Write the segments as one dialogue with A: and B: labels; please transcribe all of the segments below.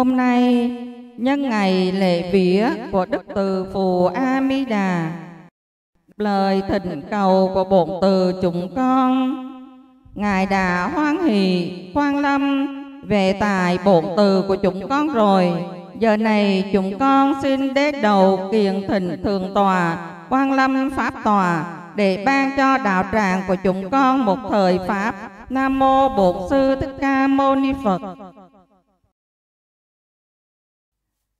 A: Hôm nay nhân ngày lễ vía của Đức Từ Phù A Di Đà, lời thỉnh cầu của bổn từ chúng con, Ngài đã hoan hỷ quan lâm về tài bổn từ của chúng con rồi. Giờ này chúng con xin đế đầu kiện thỉnh thường tòa quan lâm pháp tòa để ban cho đạo tràng của chúng con một thời pháp. Nam mô Bổn sư Thích Ca Mâu Ni Phật.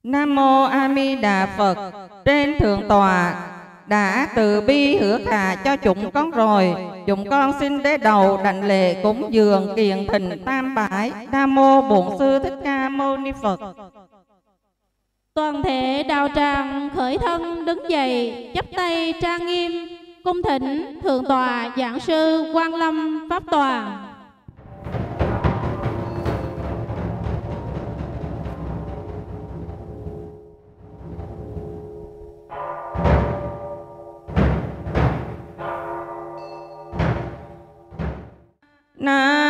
A: Nam mô A Di Đà Phật. Trên thượng tòa đã từ bi hứa thà cho chúng con rồi chúng con xin đế đầu đảnh lễ cúng dường kiền thịnh tam bái nam mô bổn sư thích ca mâu ni phật
B: Toàn thể đạo tràng khởi thân đứng dậy, chắp tay trang nghiêm, cung thỉnh Thượng tòa Giảng sư Quan Lâm Pháp Tòa.
A: Nam mô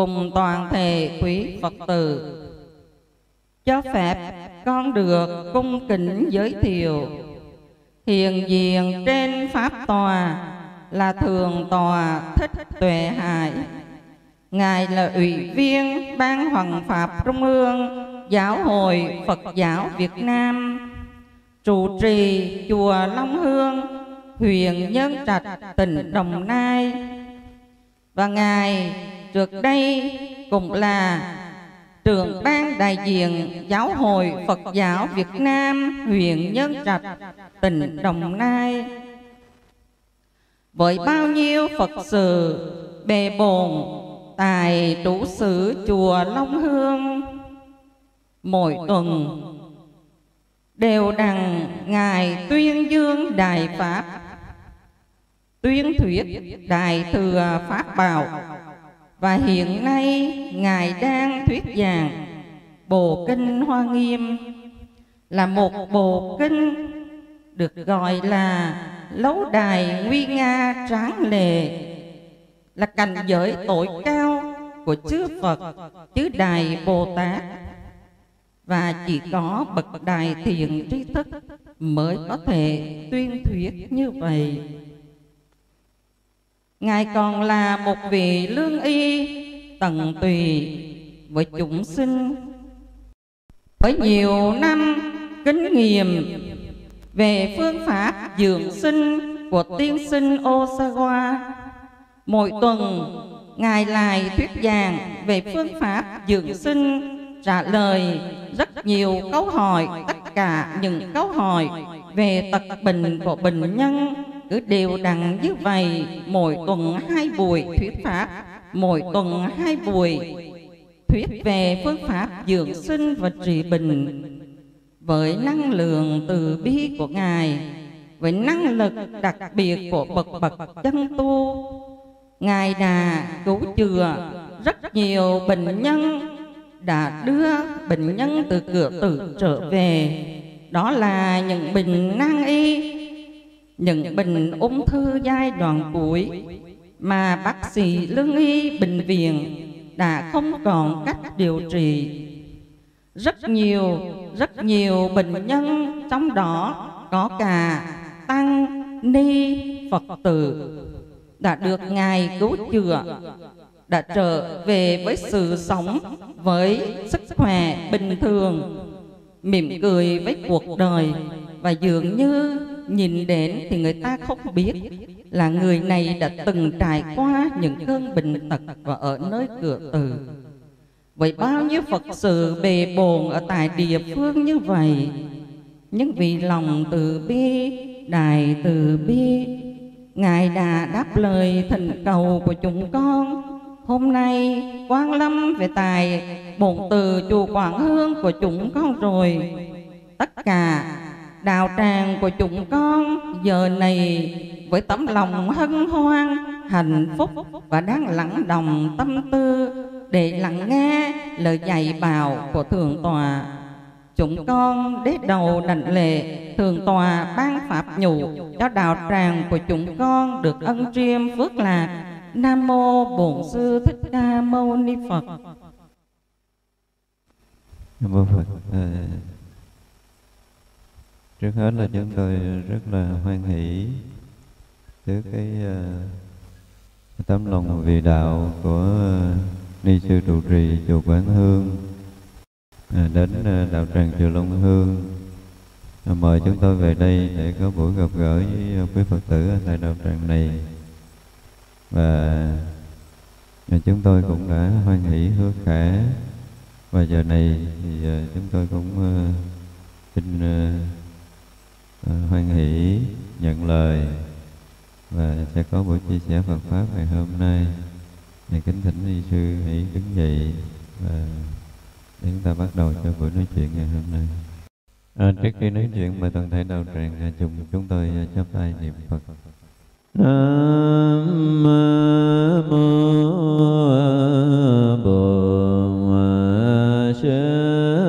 A: cùng toàn thể quý phật tử. Cho phép con được cung kính giới thiệu. Hiện diện trên pháp tòa là thường tòa thích tuệ hải. Ngài là ủy viên ban hoàng pháp trung ương giáo hội phật giáo việt nam. Trụ trì chùa long hương huyện Nhân Trạch, tỉnh Đồng Nai. Và Ngài trước đây cũng là trưởng ban đại diện Giáo hội Phật giáo Việt Nam huyện Nhân Trạch, tỉnh Đồng Nai. Với bao nhiêu Phật sự bề bồn tại trụ sử chùa Long Hương mỗi tuần đều đằng ngài tuyên dương đại pháp tuyên thuyết đại thừa pháp bảo và hiện nay ngài đang thuyết giảng bộ kinh hoa nghiêm là một bộ kinh được gọi là lấu đài nguy nga tráng lệ, là cảnh giới tối cao của chư Phật chư đài Bồ Tát và chỉ có bậc đại thiện tri thức mới có thể tuyên thuyết như vậy. Ngài còn là một vị lương y tận tùy với chúng sinh với nhiều năm kinh nghiệm về phương pháp dưỡng sinh của tiên sinh Osawa. Mỗi tuần, Ngài lại thuyết giảng về phương pháp dưỡng sinh trả lời rất nhiều câu hỏi, tất cả những câu hỏi về tật bệnh của bệnh nhân cứ đều đặn như vậy mỗi tuần hai buổi thuyết pháp mỗi tuần hai buổi thuyết về phương pháp dưỡng sinh và trị bệnh. với năng lượng từ bi của ngài với năng lực đặc biệt của bậc bậc chân tu ngài đã cứu chữa rất nhiều bệnh nhân đã đưa bệnh nhân từ cửa tử trở về. đó là những bệnh nan y những bệnh ung thư giai đoạn cuối mà bác sĩ lương y bệnh viện đã không còn cách điều trị. Rất nhiều rất nhiều bệnh nhân trong đó có cả tăng ni phật tử đã được ngài cứu chữa, đã trở về với sự sống, với sức khỏe bình thường, mỉm cười với cuộc đời và dường như nhìn đến thì người ta không biết là người này đã từng trải qua những cơn bệnh tật và ở nơi cửa tử với bao nhiêu Phật sự bề bồn ở tại địa phương như vậy? nhưng vì lòng từ bi đại từ bi. Ngài đã đáp lời thỉnh cầu của chúng con. hôm nay quan lâm về tài bổn từ chùa quảng hương của chúng con rồi. Tất cả đạo tràng của chúng con giờ này với tấm lòng hân hoan, hạnh phúc và đang lắng đồng tâm tư để lắng nghe lời dạy bảo của thượng tọa chúng con đế đầu đảnh lệ thượng tọa ban pháp nhủ cho đạo tràng của chúng con được ân triêm phước lạc. Nam mô bổn sư thích ca mâu ni phật.
C: Nam mô phật ờ, trước hết là chúng tôi rất là hoan hỷ trước cái uh, tấm lòng vì đạo của uh, ni sư trụ trì chùa quán hương à, đến uh, đạo tràng chùa long hương. À, mời chúng tôi về đây để có buổi gặp gỡ với quý phật tử tại đạo tràng này. Và, và chúng tôi cũng đã hoan hỷ hứa khả. Và giờ này thì uh, chúng tôi cũng uh, xin uh, Ờ, hoan hỷ nhận lời và sẽ có buổi chia sẻ Phật pháp ngày hôm nay. ngày kính thỉnh ni sư hãy đứng dậy và để chúng ta bắt đầu cho buổi nói chuyện ngày hôm nay. À, trước khi nói chuyện mời toàn thể đạo tràng chung chúng tôi ờ, chắp tay niệm Phật. Nam mô Bổn Sư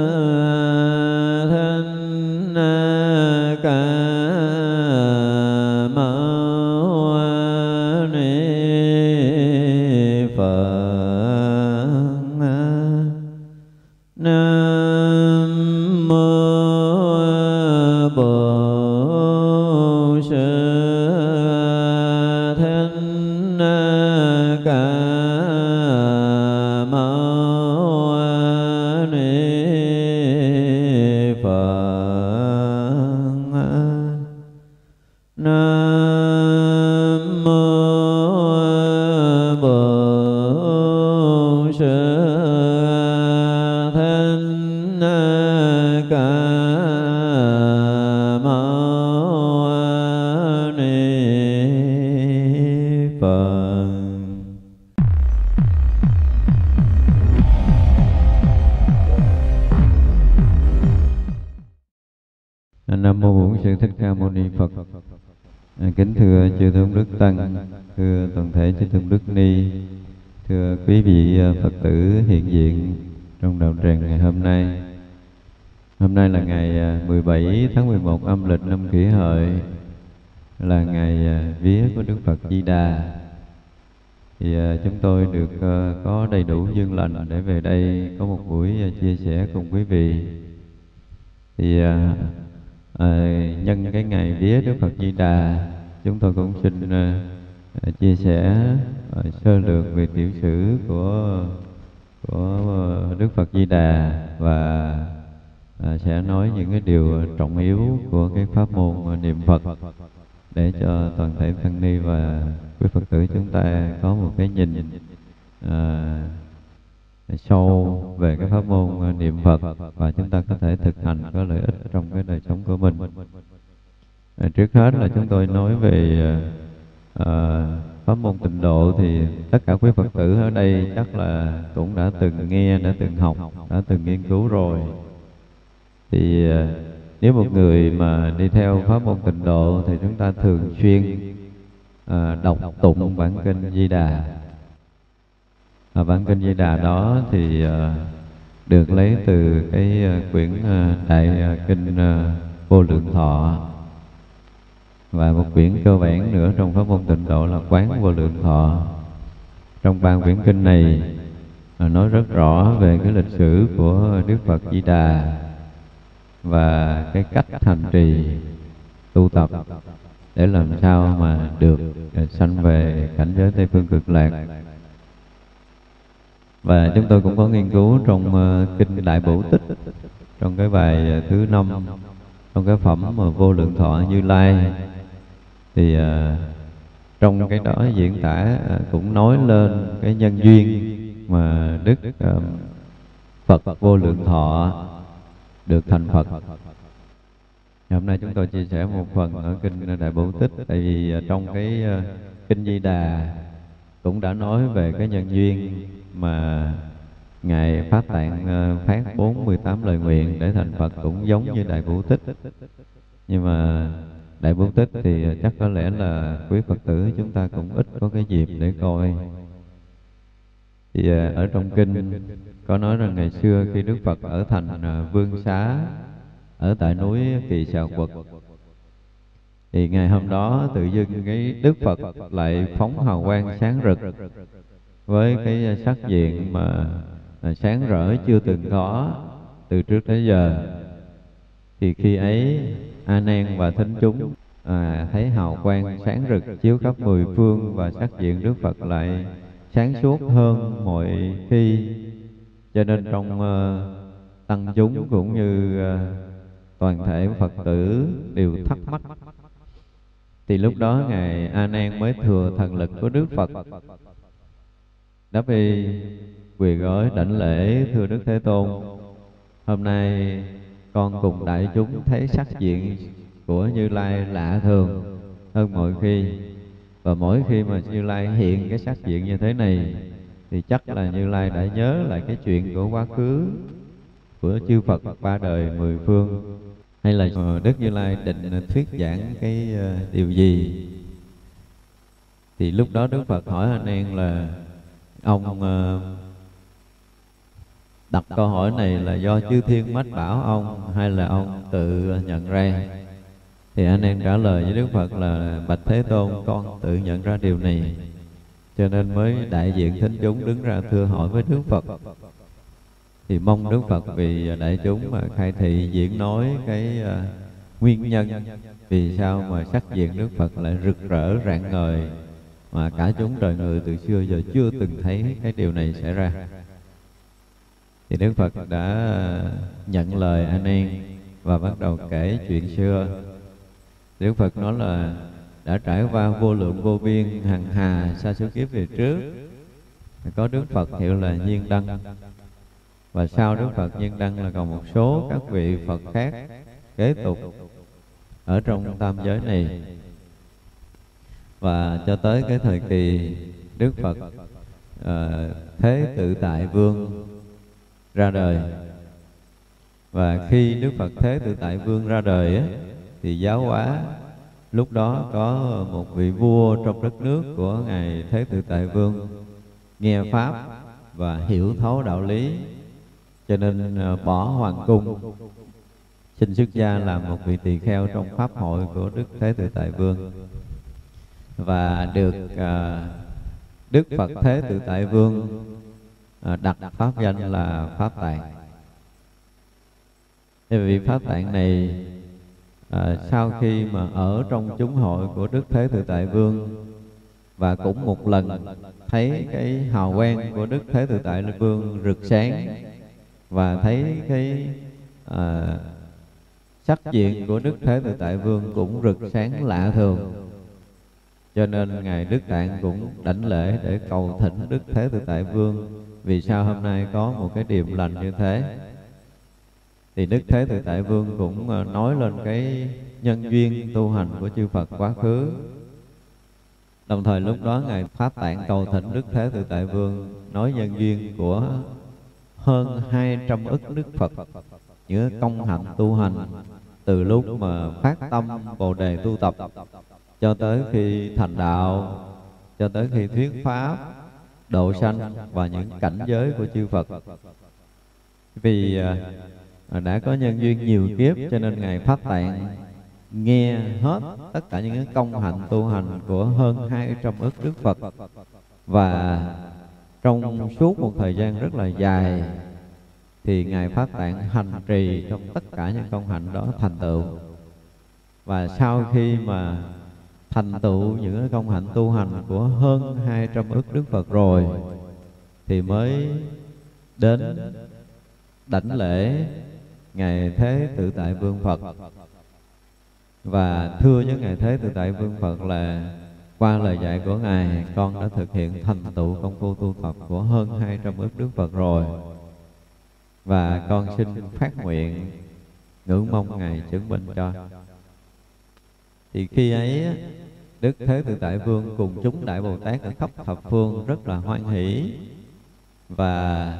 C: chuyên à, đọc tụng bản kinh Di Đà. À, bản kinh Di Đà đó thì à, được lấy từ cái ờ, quyển Đại Kinh Vô Lượng Thọ và một quyển cơ bản nữa trong Pháp môn tịnh độ là Quán Vô Lượng Thọ. Trong ba quyển kinh này nói rất rõ về cái lịch sử của Đức Phật Di Đà và cái cách hành trì tu tập để làm sao mà được à, sanh về cảnh giới Tây Phương Cực Lạc. Và chúng tôi cũng có nghiên cứu trong à, Kinh Đại Bổ Tích, trong cái bài à, thứ năm trong cái phẩm mà Vô Lượng Thọ Như Lai, thì trong cái đó diễn tả cũng nói lên cái nhân duyên mà Đức Phật Vô Lượng Thọ được thành Phật Hôm nay chúng tôi chia sẻ một phần ở Kinh ờ, Đại Bổ Tích. Tại vì ờ, trong cái ờ, Kinh Di Đà cũng đã nói về cái nhân duyên mà Ngài phát tạng phát 48 lời nguyện để thành Phật cũng giống như Đại Bổ Tích. Nhưng mà Đại Bổ Tích thì chắc có lẽ là quý Phật tử chúng ta cũng ít có cái dịp để coi. Thì ở trong Kinh có nói rằng ngày xưa khi Đức Phật ở thành Vương Xá ở tại núi Kỳ Sào Quật. Thì ngày hôm đó tự dưng cái Đức Phật lại phóng hào quang sáng rực với cái sắc diện mà sáng rỡ chưa từng có từ trước tới giờ. Thì khi ấy A Nan và thính chúng à, thấy hào quang sáng rực chiếu khắp mười phương và sắc diện Đức Phật lại sáng suốt
D: hơn mọi khi
C: cho nên trong uh, tăng chúng cũng như uh, toàn thể phật tử đều thắc mắc. Thì lúc đó ngài a nan mới thừa thần lực của đức phật. Đáp y quỳ gối đảnh lễ, thưa đức thế tôn, hôm nay con cùng đại chúng thấy sắc diện của như lai lạ thường hơn mọi khi.
D: Và mỗi khi mà như lai hiện cái sắc diện như thế này,
C: thì chắc là như lai đã nhớ lại cái chuyện của quá khứ của chư phật ba đời mười phương hay là ờ, Đức Như Lai định ờ, thuyết giảng cái ờ, điều gì? Thì lúc đó Đức Phật hỏi anh em là, ông đặt câu hỏi này là do chư thiên mách bảo ông hay là ông tự nhận ra? Thì anh em trả lời với Đức Phật là, bạch Thế Tôn, con tự nhận ra điều này. Cho nên mới đại diện thính chúng đứng ra thưa hỏi với Đức Phật thì mong Đức Phật vì à, đại chúng mà khai thị diễn nói cái à, nguyên nhân. Vì sao mà sắc diện Đức Phật lại rực rỡ, rạng ngời, mà cả chúng đời người từ xưa giờ chưa từng thấy cái điều này xảy ra? Thì Đức Phật đã à, nhận lời anh em và bắt đầu kể chuyện xưa. Đức Phật nói là đã trải qua vô lượng vô biên, hằng hà, sa số kiếp về trước. Có Đức Phật hiệu là Nhiên Đăng và sau Đức Phật Nhiên Đăng là còn một số các vị Phật khác kế tục ở trong tam giới này. và cho tới cái thời kỳ Đức Phật uh, Thế Tự Tại Vương ra đời. và khi Đức Phật Thế Tự Tại Vương ra đời á, thì giáo hóa lúc đó có một vị vua trong đất nước của ngài Thế Tự Tại Vương nghe pháp và hiểu thấu đạo lý cho nên ờ, bỏ hoàng cung xin xuất gia làm một vị tỳ kheo trong pháp hội của Đức Thế Tự Tại Vương và được uh, Đức Phật Thế Tự Tại Vương uh, đặt pháp danh là Pháp Tạng. vì vị Pháp Tạng này à, sau khi mà ở trong chúng hội của Đức Thế Tự Tại Vương và cũng một lần thấy cái hào quang của Đức Thế Tự Tại Vương rực sáng và thấy cái à, sắc diện của Đức Thế Tự Tại Vương cũng rực sáng lạ thường. Cho nên ngài Đức Tạng cũng đảnh lễ để cầu thỉnh Đức Thế Tự Tại Vương vì sao hôm nay có một cái điềm lành như thế. Thì Đức Thế Tự Tại Vương cũng ờ, nói lên cái nhân duyên tu hành của chư Phật quá khứ. Đồng thời lúc đó Ngài Pháp Tạng cầu thỉnh Đức Thế Tự Tại Vương nói nhân duyên của hơn 200 ức Đức Phật những công hạnh tu hành. Từ lúc mà phát tâm Bồ Đề tu tập, cho tới khi thành đạo, cho tới khi thuyết pháp, độ sanh và những cảnh giới của chư Phật. Vì à, đã có nhân duyên nhiều kiếp cho nên ngài pháp tạng nghe hết tất cả những công hạnh tu hành của hơn 200 ức đức Phật. Và trong suốt một thời gian rất là dài, thì ngài phát tạng hành trì trong tất cả những công hạnh đó thành tựu. Và sau khi mà thành tựu những công hạnh tu hành của hơn 200 ức đức Phật rồi, thì mới đến đảnh lễ ngài thế tự tại vương phật. Và thưa với ngài thế tự tại vương phật là qua lời dạy của ngài, con đã thực hiện thành tựu công phu tu tập của hơn 200 ức đức phật rồi. Và con xin phát nguyện ngưỡng mong ngài chứng minh cho. Thì khi ấy, đức thế tự tại vương cùng chúng đại bồ tát ở khắp thập phương rất là hoan hỷ. Và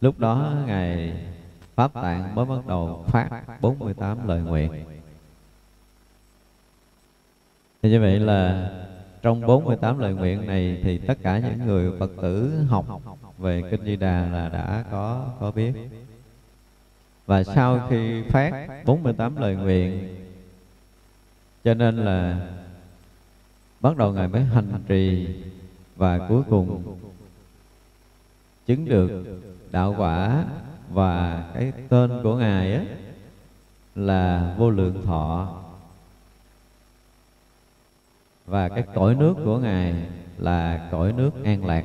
C: lúc đó ngài Pháp Tạng mới bắt đầu phát 48 lời nguyện. Thì như vậy là trong 48 lời nguyện này thì tất cả những người Phật tử học về Kinh Di Đà là đã có có biết. Và sau khi phát 48 lời nguyện, cho nên là bắt đầu Ngài mới hành trì và cuối cùng chứng được đạo quả và cái tên của ngài ấy là vô lượng thọ và cái cõi nước của ngài là cõi nước an lạc.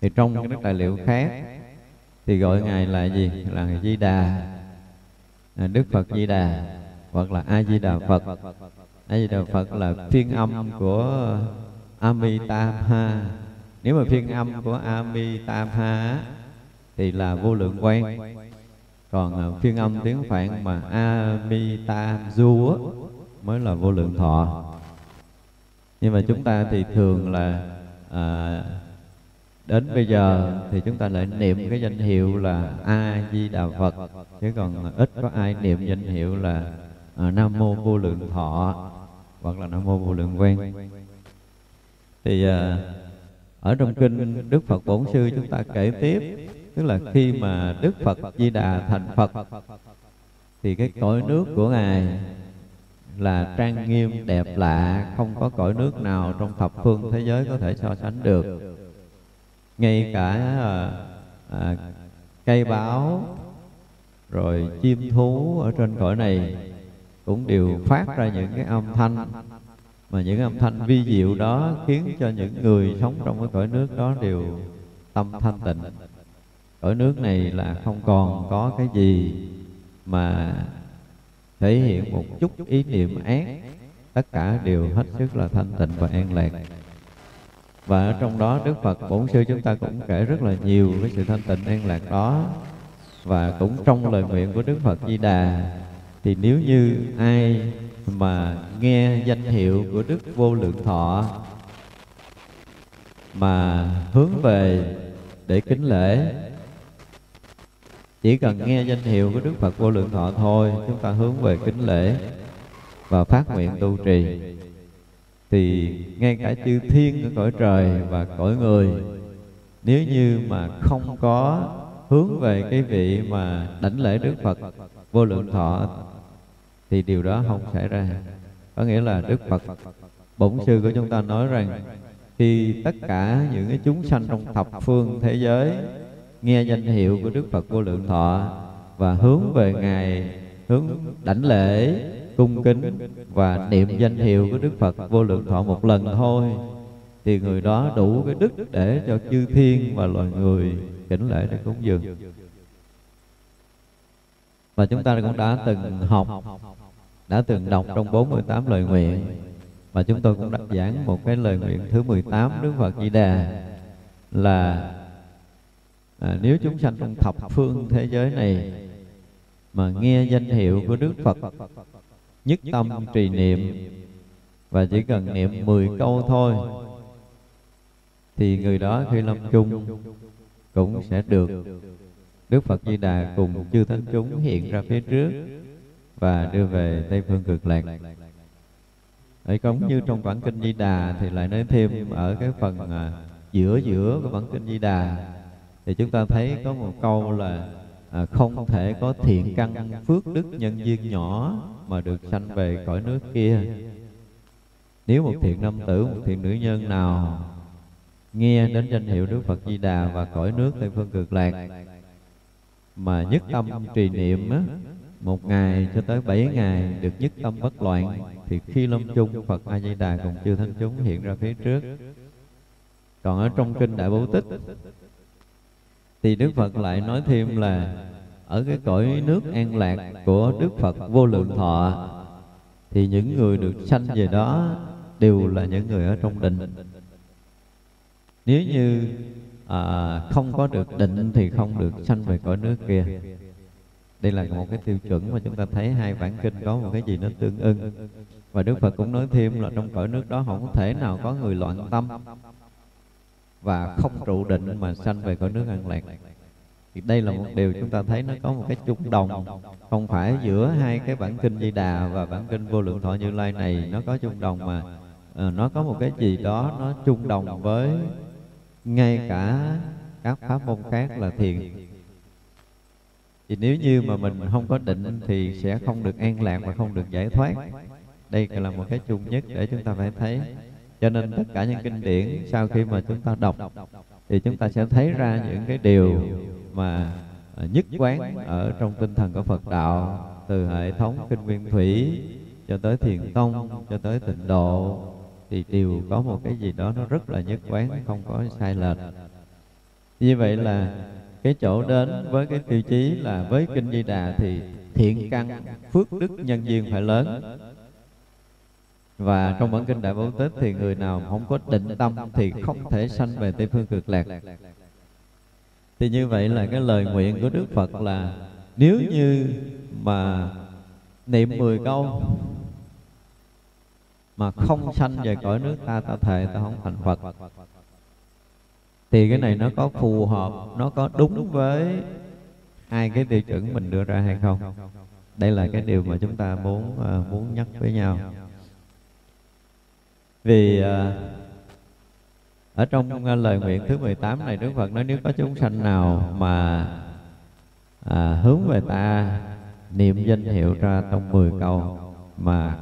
C: thì trong các tài liệu khác thì gọi ngài là gì? là di đà. À, đức phật di đà hoặc là a di đà phật. A di đà phật là phiên âm của amitabha. Nếu mà phiên âm của amitabha thì là vô lượng quan còn uh, phiên âm tiếng phạn mà a mi ta du mới là vô lượng thọ nhưng mà chúng ta thì thường là à, đến bây giờ thì chúng ta lại niệm cái danh hiệu là a di đà phật. Chứ còn ít có ai niệm danh hiệu là à, nam mô vô lượng thọ hoặc là nam mô vô lượng quen. Thì à, ở trong kinh đức phật bổn sư chúng ta kể tiếp tức là khi mà đức phật di đà thành phật thì cái cõi nước của ngài là trang nghiêm đẹp lạ không có cõi nước nào trong thập phương thế giới có thể so sánh được. Ngay cả à, à, cây báo rồi chim thú ở trên cõi này cũng đều phát ra những cái âm thanh. Mà những âm thanh vi diệu đó khiến cho những người sống trong cái cõi nước đó đều tâm thanh tịnh. Cõi nước này là không còn có cái gì mà thể hiện một chút ý niệm ác. tất cả đều hết sức là thanh tịnh và an lạc và ở trong đó đức phật bổn sư chúng ta cũng kể rất là nhiều cái sự thanh tịnh an lạc đó. và cũng trong lời nguyện của đức phật di đà thì nếu như ai mà nghe danh hiệu của đức vô lượng thọ mà hướng về để kính lễ chỉ cần nghe danh hiệu của đức phật vô lượng thọ thôi, chúng ta hướng về kính lễ và phát nguyện tu trì. Thì ngay cả chư thiên ở cõi trời và cõi người, nếu như mà không có hướng về cái vị mà đảnh lễ đức phật vô lượng thọ, thì điều đó không xảy ra. Có nghĩa là đức phật bổn sư của chúng ta nói rằng, khi tất cả những cái chúng sanh trong thập phương thế giới nghe danh hiệu của đức phật vô lượng thọ và hướng về ngài, hướng đảnh lễ, cung kính và niệm danh hiệu của đức phật vô lượng thọ một lần thôi. Thì người đó đủ cái đức để cho chư thiên và loài người kính lễ để cúng dường. Và chúng ta cũng đã từng học, đã từng đọc trong 48 lời nguyện. Và chúng tôi cũng đã giảng một cái lời nguyện thứ 18 Đức Phật Di Đà là à, nếu chúng sanh trong thập phương thế giới này mà nghe danh hiệu của Đức Phật nhất tâm trì niệm và chỉ cần niệm 10 câu thôi thì người đó khi lâm chung cũng sẽ được Đức Phật Di Đà cùng chư thánh chúng hiện ra phía trước và đưa về Tây Phương Cực Lạc. Ở giống như trong bản kinh Di Đà thì lại nói thêm ở cái phần à, giữa giữa của bản kinh Di Đà thì chúng ta thấy có một câu là à, không thể có thiện căn phước đức nhân duyên nhỏ mà được sanh về cõi nước kia. Nếu một thiện nam tử, một thiện nữ nhân nào nghe đến danh hiệu Đức Phật Di Đà và cõi nước Tây Phương Cực Lạc mà nhất tâm trì niệm á, một ngày cho tới bảy ngày được nhất tâm bất loạn thì khi lâm chung Phật A Di Đà cùng chư thánh chúng hiện ra phía trước. Còn ở trong kinh Đại Bố Tích thì Đức Phật lại nói thêm là ở cái cõi nước an lạc của Đức Phật vô lượng thọ thì những người được sanh về đó đều là những người ở trong định. Nếu như à, không có được định thì không được sanh về cõi nước kia. đây là một cái tiêu chuẩn mà chúng ta thấy hai bản kinh có một cái gì nó tương ưng. và đức phật cũng nói thêm là trong cõi nước đó không thể nào có người loạn tâm và không trụ định mà sanh về cõi nước an lạc. Thì đây là một điều chúng ta thấy nó có một cái chung đồng. Không phải giữa hai cái bản kinh di đà và bản kinh vô lượng thọ như lai này nó có chung đồng mà à, nó có một cái gì đó nó chung đồng với ngay cả các pháp môn khác là thiền. Thì nếu như mà mình không có định thì sẽ không được an lạc và không được giải thoát. Đây là một cái chung nhất để chúng ta phải thấy cho nên tất cả những kinh điển sau khi mà chúng ta đọc, thì chúng ta sẽ thấy ra những cái điều mà à, nhất quán ở trong tinh thần của Phật đạo, từ hệ thống kinh nguyên thủy cho tới thiền tông, cho tới tịnh độ, thì đều có một cái gì đó nó rất là nhất quán, không có sai lệch. Như vậy là cái chỗ đến với cái tiêu chí là với kinh di đà thì thiện căn, phước đức nhân duyên phải lớn và trong bản kinh đại bố tết thì người nào không có định tâm thì không thể sanh về tây phương cực lạc. Thì như vậy là cái lời nguyện của đức phật là nếu như mà niệm 10 câu mà không sanh về cõi nước ta ta thề ta không thành phật. Thì cái này nó có phù hợp nó có đúng với hai cái tiêu chuẩn mình đưa ra hay không? Đây là cái điều mà chúng ta muốn uh, muốn nhắc với nhau vì à, ở trong à, lời nguyện thứ 18 này Đức Phật nói nếu có chúng sanh nào mà à, hướng về ta niệm danh hiệu ra trong 10 câu mà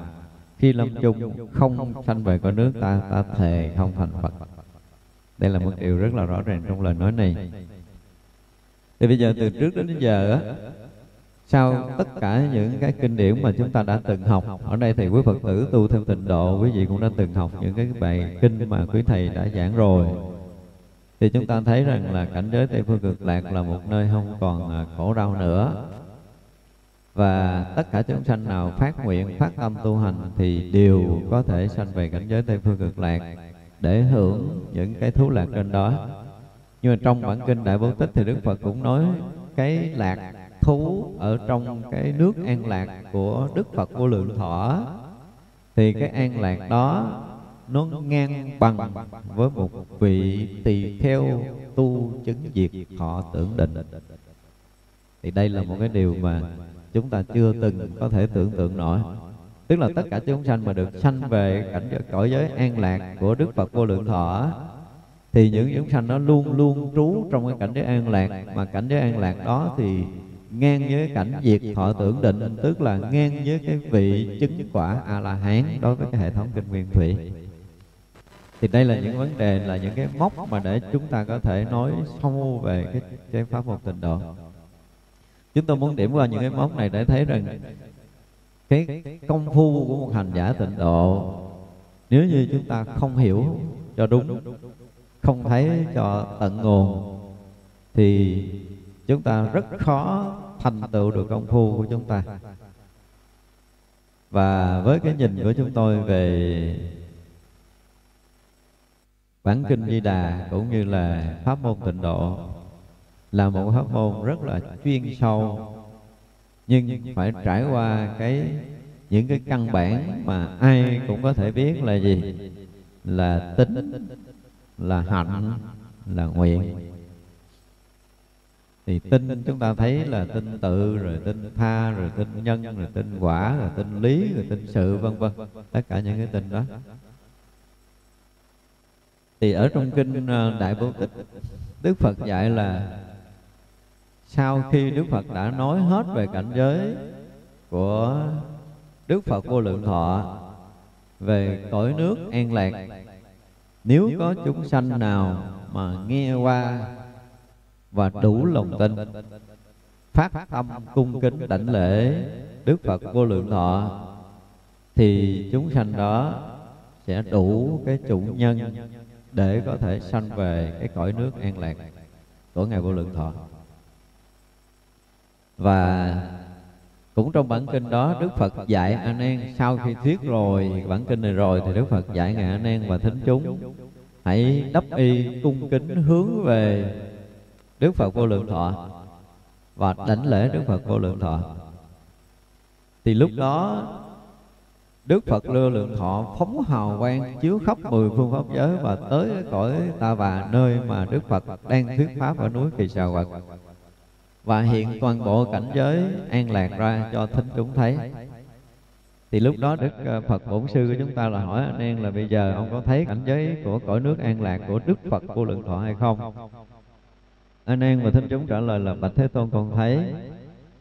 C: khi lâm chung không sanh về cõi nước ta ta thề không thành Phật. Đây là một điều rất là rõ ràng trong lời nói này. Thì bây giờ từ trước đến giờ á sau tất cả những cái kinh điển mà chúng ta đã từng học, ở đây thì quý phật tử tu theo tịnh độ, quý vị cũng đã từng học những cái bài kinh mà quý thầy đã giảng rồi. Thì chúng ta thấy rằng là cảnh giới tây phương cực lạc là một nơi không còn à, khổ đau nữa. Và tất cả chúng sanh nào phát nguyện, phát tâm tu hành thì đều có thể sanh về cảnh giới tây phương cực lạc để hưởng những cái thú lạc trên đó. Nhưng mà trong bản kinh đại bố tích thì đức phật cũng nói, cái lạc thú ở trong cái nước an lạc của đức phật vô lượng thọ, thì cái an lạc đó nó ngang bằng với một vị tỳ kheo tu chứng diệt họ tưởng định. Thì đây là một cái điều mà chúng ta chưa từng có thể tưởng tượng nổi. Tức là tất cả chúng sanh mà được sanh về cảnh giới, cõi giới an lạc của đức phật vô lượng thọ, thì những chúng sanh nó luôn luôn trú trong cái cảnh giới an lạc. Mà cảnh giới an lạc đó thì ngang với cảnh diệt thọ tưởng định, tức là ngang với cái vị chứng quả a la hán đối với cái hệ thống kinh nguyên thủy. Thì đây là những vấn đề, là những cái mốc mà để chúng ta có thể nói sâu về cái cái pháp môn tịnh độ. Chúng tôi muốn điểm qua những cái mốc này để thấy rằng cái công phu của một hành giả tịnh độ, nếu như chúng ta không hiểu cho đúng, không thấy cho tận nguồn, thì chúng ta rất khó thành tựu được công phu của chúng ta. Và với cái nhìn của chúng tôi về bản kinh di đà cũng như là pháp môn tịnh độ là một pháp môn rất là chuyên sâu, nhưng phải trải qua cái, những cái căn bản mà ai cũng có thể biết là gì? Là tính, là hạnh, là nguyện thì tin chúng ta thấy là tin tự rồi tin tha rồi tin nhân rồi tin quả rồi tin lý rồi tin sự vân vân. tất cả những cái tin đó. Thì ở trong kinh ờ, đại bố tích đức phật dạy là sau khi đức phật đã nói hết về cảnh giới của đức phật vô lượng thọ về cõi nước an lạc. Nếu có chúng sanh nào mà nghe qua và đủ lòng tin. Phát tâm cung kính đảnh lễ đức phật vô lượng thọ, thì chúng sanh đó sẽ đủ cái chủ nhân để có thể sanh về cái cõi nước an lạc của ngài vô lượng thọ. Và cũng trong bản kinh đó, đức phật dạy a nan, sau khi thuyết rồi, bản kinh này rồi, thì đức phật dạy ngài a nan và thính chúng, hãy đắp y cung kính hướng về đức phật vô lượng thọ và đảnh lễ đức phật vô lượng thọ. Thì lúc đó, Đức Phật vô lượng thọ phóng hào quang chiếu khắp mười phương pháp giới và tới cõi ta bà, nơi mà Đức Phật đang thuyết pháp ở núi Kỳ Sào Quật. Và hiện toàn bộ cảnh giới an lạc ra cho thính chúng thấy. Thì lúc đó đức ờ, phật bổn sư của chúng ta là hỏi anh em là bây giờ ông có thấy cảnh giới của cõi nước an lạc của đức phật vô lượng thọ hay không? Anh em và thính chúng trả lời là bạch thế tôn con thấy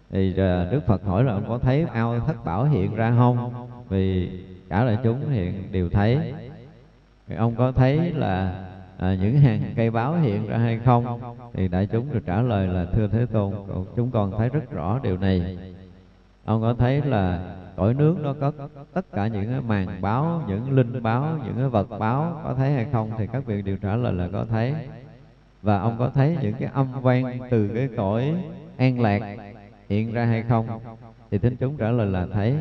C: thì ờ, đức phật hỏi là ông có thấy ao thất bảo hiện ra không? vì cả đại chúng hiện đều thấy. thì ông có thấy là à, những hàng cây báo hiện ra hay không? thì đại chúng được trả lời là thưa thế tôn chúng con thấy rất rõ điều này. ông có thấy là cõi nước nó có tất cả những màn báo những linh báo những vật báo có thấy hay không? Thì các vị đều trả lời là có thấy và ông có thấy những cái âm vang từ cái cõi an lạc hiện ra hay không? Thì thính chúng trả lời là thấy.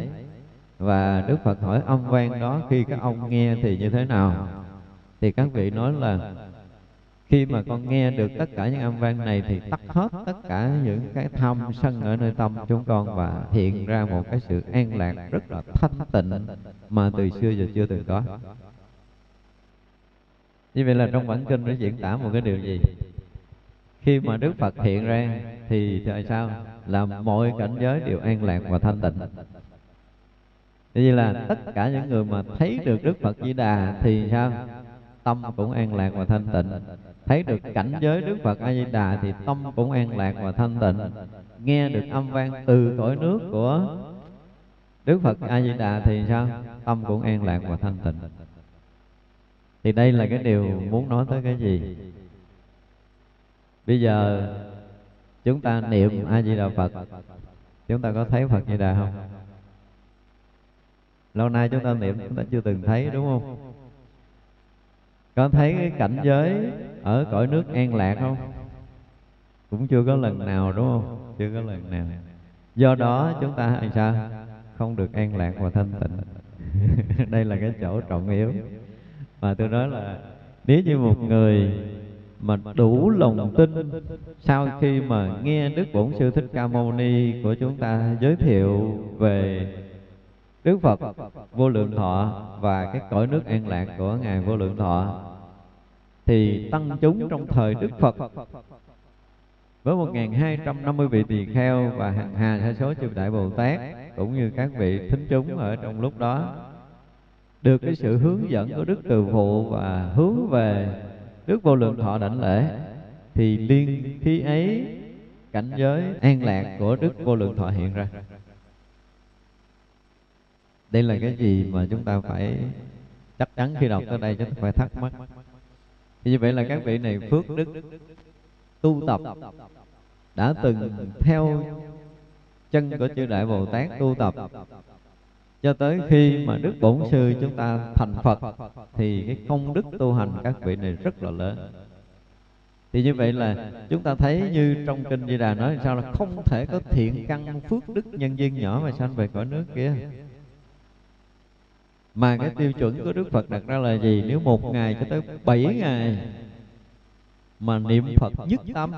C: Và đức phật hỏi âm vang đó khi các ông nghe thì như thế nào? Thì các vị nói là, khi mà con nghe được tất cả những âm vang này thì tắt hết tất cả những cái tham sân ở nơi tâm chúng con và hiện ra một cái sự an lạc rất là thanh tịnh mà từ xưa giờ chưa từng có như vậy là trong bản kinh nó diễn tả một cái điều gì? Khi mà đức phật hiện ra, thì tại sao là mọi cảnh giới đều an lạc và thanh tịnh? Như là tất cả những người mà thấy được đức phật di đà thì sao? Tâm cũng an lạc và thanh tịnh. Thấy được cảnh giới đức phật a di đà thì tâm cũng an lạc và thanh tịnh. Nghe được âm vang từ cõi nước của đức phật a di đà thì sao? Tâm cũng an lạc và thanh tịnh thì đây là cái điều muốn nói tới cái gì? bây giờ chúng ta niệm a di đà phật. Chúng ta có thấy phật di đà không? Lâu nay chúng ta niệm chúng ta chưa từng thấy đúng không? Có thấy cái cảnh giới ở cõi nước an lạc không? Cũng chưa có lần nào đúng không? Chưa có lần nào. Do đó chúng ta làm sao? Không được an lạc và thanh tịnh. Đây là cái chỗ trọng yếu mà tôi nói là, nếu như một người mà đủ lòng tin, sau khi mà nghe Đức Bổn Sư Thích Ca Mâu Ni của chúng ta giới thiệu về Đức Phật vô lượng thọ và cái cõi nước an lạc của Ngài vô lượng thọ, thì tăng chúng trong thời Đức Phật với 1.250 vị tỳ kheo và hàng hà sa số chư đại Bồ Tát, cũng như các vị thính chúng ở trong lúc đó được cái sự hướng dẫn của Đức Từ Phụ và hướng về Đức Vô Lượng Thọ đảnh lễ thì liên khi ấy cảnh giới an lạc của Đức Vô Lượng Thọ hiện ra. đây là cái gì mà chúng ta phải chắc chắn khi đọc tới đây chúng ta phải thắc mắc. thì như vậy là các vị này phước đức tu tập đã từng theo chân của chư đại bồ tát tu tập cho tới khi mà đức bổn sư chúng ta thành phật thì cái công đức tu hành các vị này rất là lớn thì như vậy là chúng ta thấy như trong kinh di đà nói sao là không thể có thiện căn phước đức nhân duyên nhỏ mà sanh về cõi nước kia mà cái tiêu chuẩn của Đức Phật đặt ra là gì? Nếu một ngày cho tới bảy ngày mà niệm Phật nhất tâm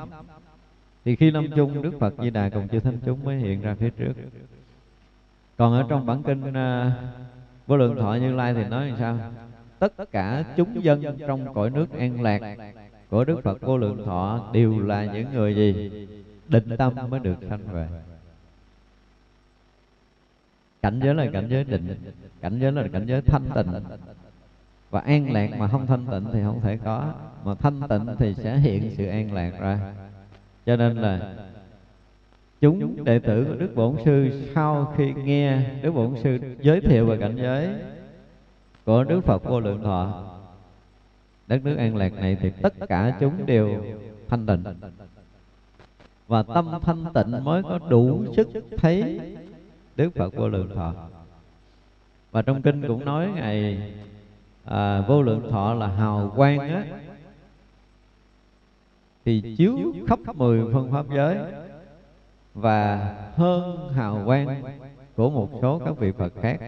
C: thì khi lâm chung Đức Phật Di Đà cùng chư thánh chúng mới hiện ra phía trước. Còn ở trong bản kinh uh, Vô Lượng Thọ Như Lai thì nói làm sao? Tất cả chúng dân trong cõi nước an lạc của Đức Phật Vô Lượng Thọ đều là những người gì? Định tâm mới được sanh về cảnh giới là cảnh giới định cảnh giới là cảnh giới thanh tịnh và an lạc mà không thanh tịnh thì không thể có mà thanh tịnh thì sẽ hiện sự an lạc ra cho nên là chúng đệ tử của đức bổn sư sau khi nghe đức bổn sư giới thiệu về cảnh giới của đức phật vô lượng thọ đất nước an lạc này thì tất cả chúng đều thanh tịnh. Và tâm thanh tịnh mới có đủ sức thấy Đức Phật vô lượng thọ. Và trong kinh cũng nói ngày à, vô lượng thọ là hào quang á thì chiếu khắp mười phân pháp giới và hơn hào quang của một số các vị Phật khác.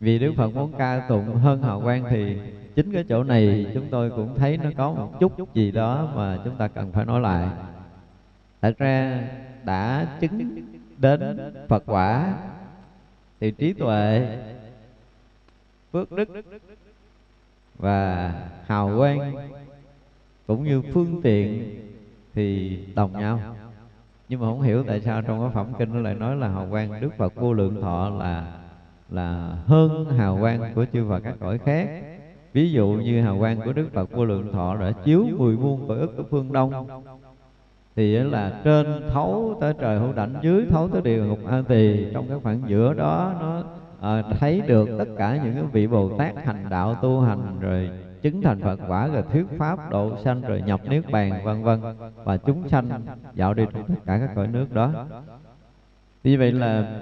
C: Vì Đức Phật muốn ca tụng hơn hào quang thì chính cái chỗ này chúng tôi cũng thấy nó có một chút gì đó mà chúng ta cần phải nói lại. Thật ra đã chứng đến Phật quả, thì trí tuệ, phước đức và hào quang cũng như phương tiện thì đồng nhau nhưng mà không hiểu tại sao trong cái phẩm kinh nó lại nói là hào quang đức phật vô lượng thọ là là hơn hào quang của chư Phật các cõi khác. Ví dụ như hào quang của đức phật vô lượng thọ đã chiếu mười muôn cõi ức ở phương đông. Thì là trên thấu tới trời hữu đảnh dưới thấu tới địa ngục a tỳ. Trong cái khoảng giữa đó nó à, thấy được tất cả những cái vị bồ tát hành đạo tu hành rồi chứng thành phật quả rồi thuyết pháp độ sanh rồi nhập niết bàn vân vân. Và chúng sanh dạo đi trong tất cả các cõi nước đó. Như vậy là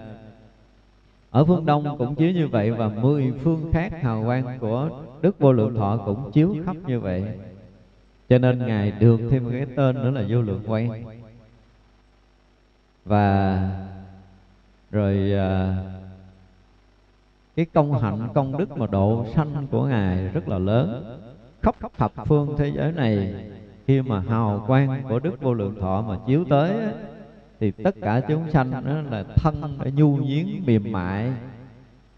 C: ở phương đông cũng chiếu như vậy và mười phương khác hào quang của đức vô lượng thọ cũng chiếu khắp như vậy. Cho nên ngài được thêm cái tên nữa là vô lượng quang và rồi uh, cái công hạnh công đức mà độ sanh của ngài rất là lớn. khắp thập phương thế giới này khi mà hào quang của đức vô lượng thọ mà chiếu tới thì tất cả chúng sanh đó là thân đã nhu nhiến mềm mại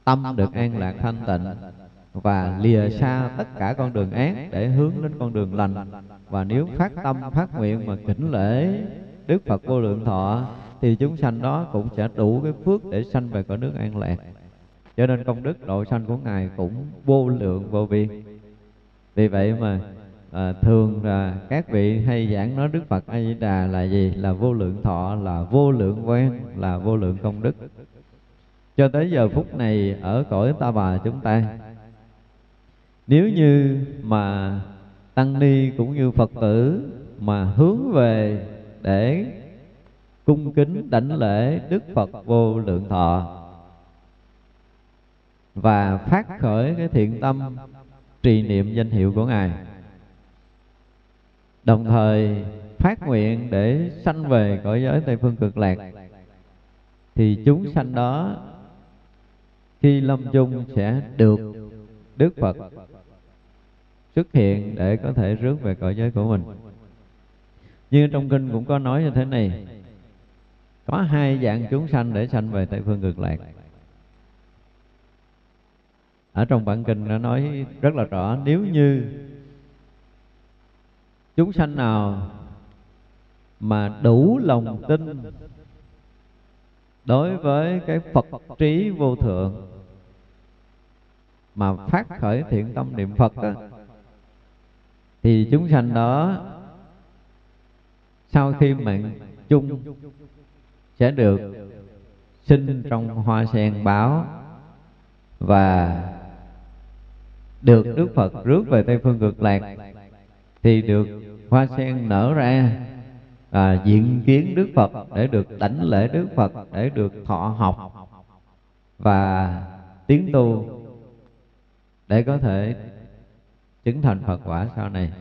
C: tâm được an lạc thanh tịnh và lìa xa tất cả con đường ác để hướng đến con đường lành. Và nếu phát tâm phát nguyện mà kính lễ Đức Phật vô lượng thọ thì chúng sanh đó cũng sẽ đủ cái phước để sanh về cõi nước an lạc cho nên công đức độ sanh của ngài cũng vô lượng vô biên vì vậy mà à, thường là các vị hay giảng nói Đức Phật A Di Đà là gì? Là vô lượng thọ là vô lượng quen là vô lượng công đức. Cho tới giờ phút này ở cõi ta bà chúng ta nếu như mà tăng ni cũng như phật tử mà hướng về để cung kính đảnh lễ đức phật vô lượng thọ và phát khởi cái thiện tâm, trì niệm danh hiệu của ngài. Đồng thời phát nguyện để sanh về cõi giới tây phương cực lạc, thì chúng sanh đó khi lâm chung sẽ được đức phật xuất hiện để có thể rước về cõi giới của mình. Như trong kinh cũng có nói như thế này, có hai dạng chúng sanh để sanh về tây phương cực lạc ở trong bản kinh nó nói rất là rõ nếu như chúng sanh nào mà đủ lòng tin đối với cái phật trí vô thượng mà phát khởi thiện tâm niệm phật đó, thì chúng sanh đó sau khi mạng chung sẽ được sinh trong hoa sen báo và được Đức Phật rước về Tây Phương cực lạc thì được hoa sen nở ra à, diện kiến Đức Phật để được đảnh lễ Đức Phật để được thọ học và tiến tu để có thể chứng thành Phật quả sau này.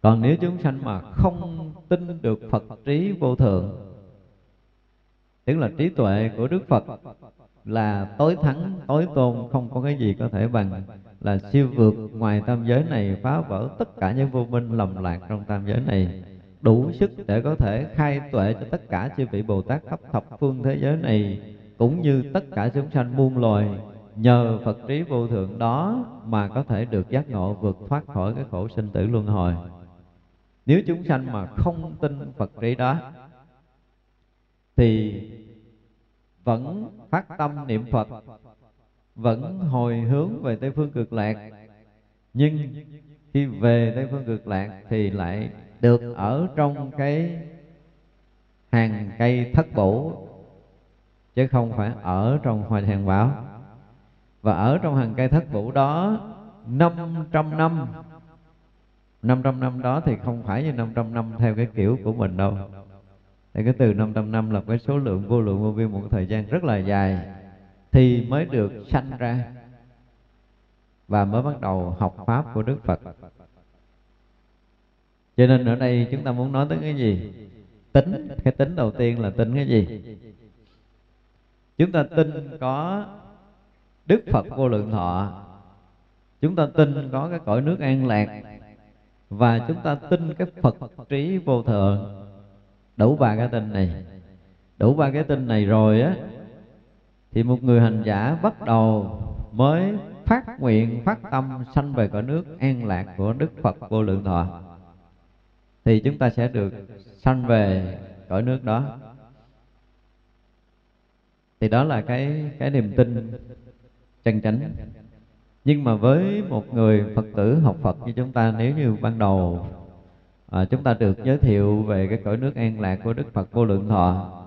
C: Còn nếu chúng sanh mà không tin được Phật trí vô thượng tức là trí tuệ của Đức Phật là tối thắng, tối tôn, không có cái gì có thể bằng. Là siêu vượt ngoài tam giới này, phá vỡ tất cả những vô minh lầm lạc trong tam giới này. Đủ sức để có thể khai tuệ cho tất cả chư vị Bồ Tát khắp thập phương thế giới này, cũng như tất cả chúng sanh muôn loài. Nhờ Phật trí vô thượng đó mà có thể được giác ngộ vượt thoát khỏi cái khổ sinh tử luân hồi. Nếu chúng sanh mà không tin Phật trí đó, thì vẫn phát tâm niệm Phật, vẫn hồi hướng về Tây Phương Cực Lạc nhưng khi về Tây Phương Cực Lạc thì lại được ở trong cái hàng cây thất bổ, chứ không phải ở trong hoài hàng bảo. và ở trong hàng cây thất bổ đó 500 năm 500 năm đó thì không phải như 500 năm theo cái kiểu của mình đâu thì cái từ 500 năm là cái số lượng vô lượng vô biên một cái thời gian rất là dài thì mới được sanh ra và mới bắt đầu học pháp của Đức Phật. Cho nên ở đây chúng ta muốn nói tới cái gì? Tính, cái tính đầu tiên là tính cái gì? Chúng ta tin có Đức Phật vô lượng thọ Chúng ta tin có cái cõi nước an lạc Và chúng ta tin cái Phật trí vô thượng Đủ ba cái tin này. Đủ ba cái tin này rồi á, Thì một người hành giả bắt đầu mới phát nguyện, phát tâm sanh về cõi nước an lạc của Đức Phật vô lượng thọ. Thì chúng ta sẽ được sanh về cõi nước đó. Thì đó là cái cái niềm tin chân chánh. Nhưng mà với một người phật tử học phật như chúng ta, nếu như ban đầu à, chúng ta được giới thiệu về cái cõi nước an lạc của đức phật vô lượng thọ.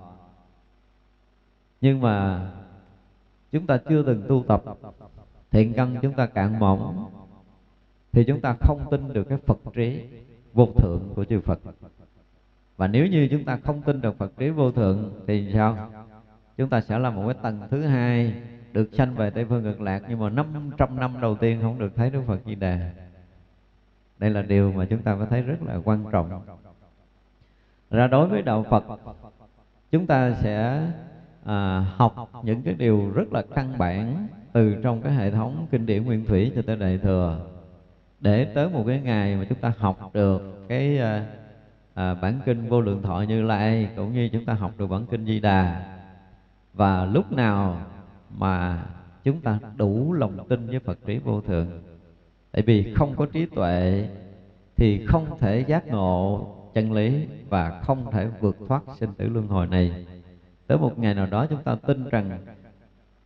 C: Nhưng mà chúng ta chưa từng tu tập. Thiện căn chúng ta cạn mỏng. Thì chúng ta không tin được cái phật trí vô thượng của chư phật. Và nếu như chúng ta không tin được phật trí vô thượng thì sao? Chúng ta sẽ là một cái tầng thứ hai được sanh về Tây Phương Cực Lạc nhưng mà 500 năm đầu tiên không được thấy Đức Phật Di Đà. Đây là điều mà chúng ta có thấy rất là quan trọng. Ra đối với đạo Phật, chúng ta sẽ à, học những cái điều rất là căn bản từ trong cái hệ thống kinh điển nguyên thủy cho tới đại thừa để tới một cái ngày mà chúng ta học được cái à, à, bản kinh vô lượng thọ như lai cũng như chúng ta học được bản kinh di đà và lúc nào mà chúng ta đủ lòng tin với Phật trí vô thượng tại vì không có trí tuệ thì không thể giác ngộ chân lý và không thể vượt thoát sinh tử luân hồi này. Tới một ngày nào đó chúng ta tin rằng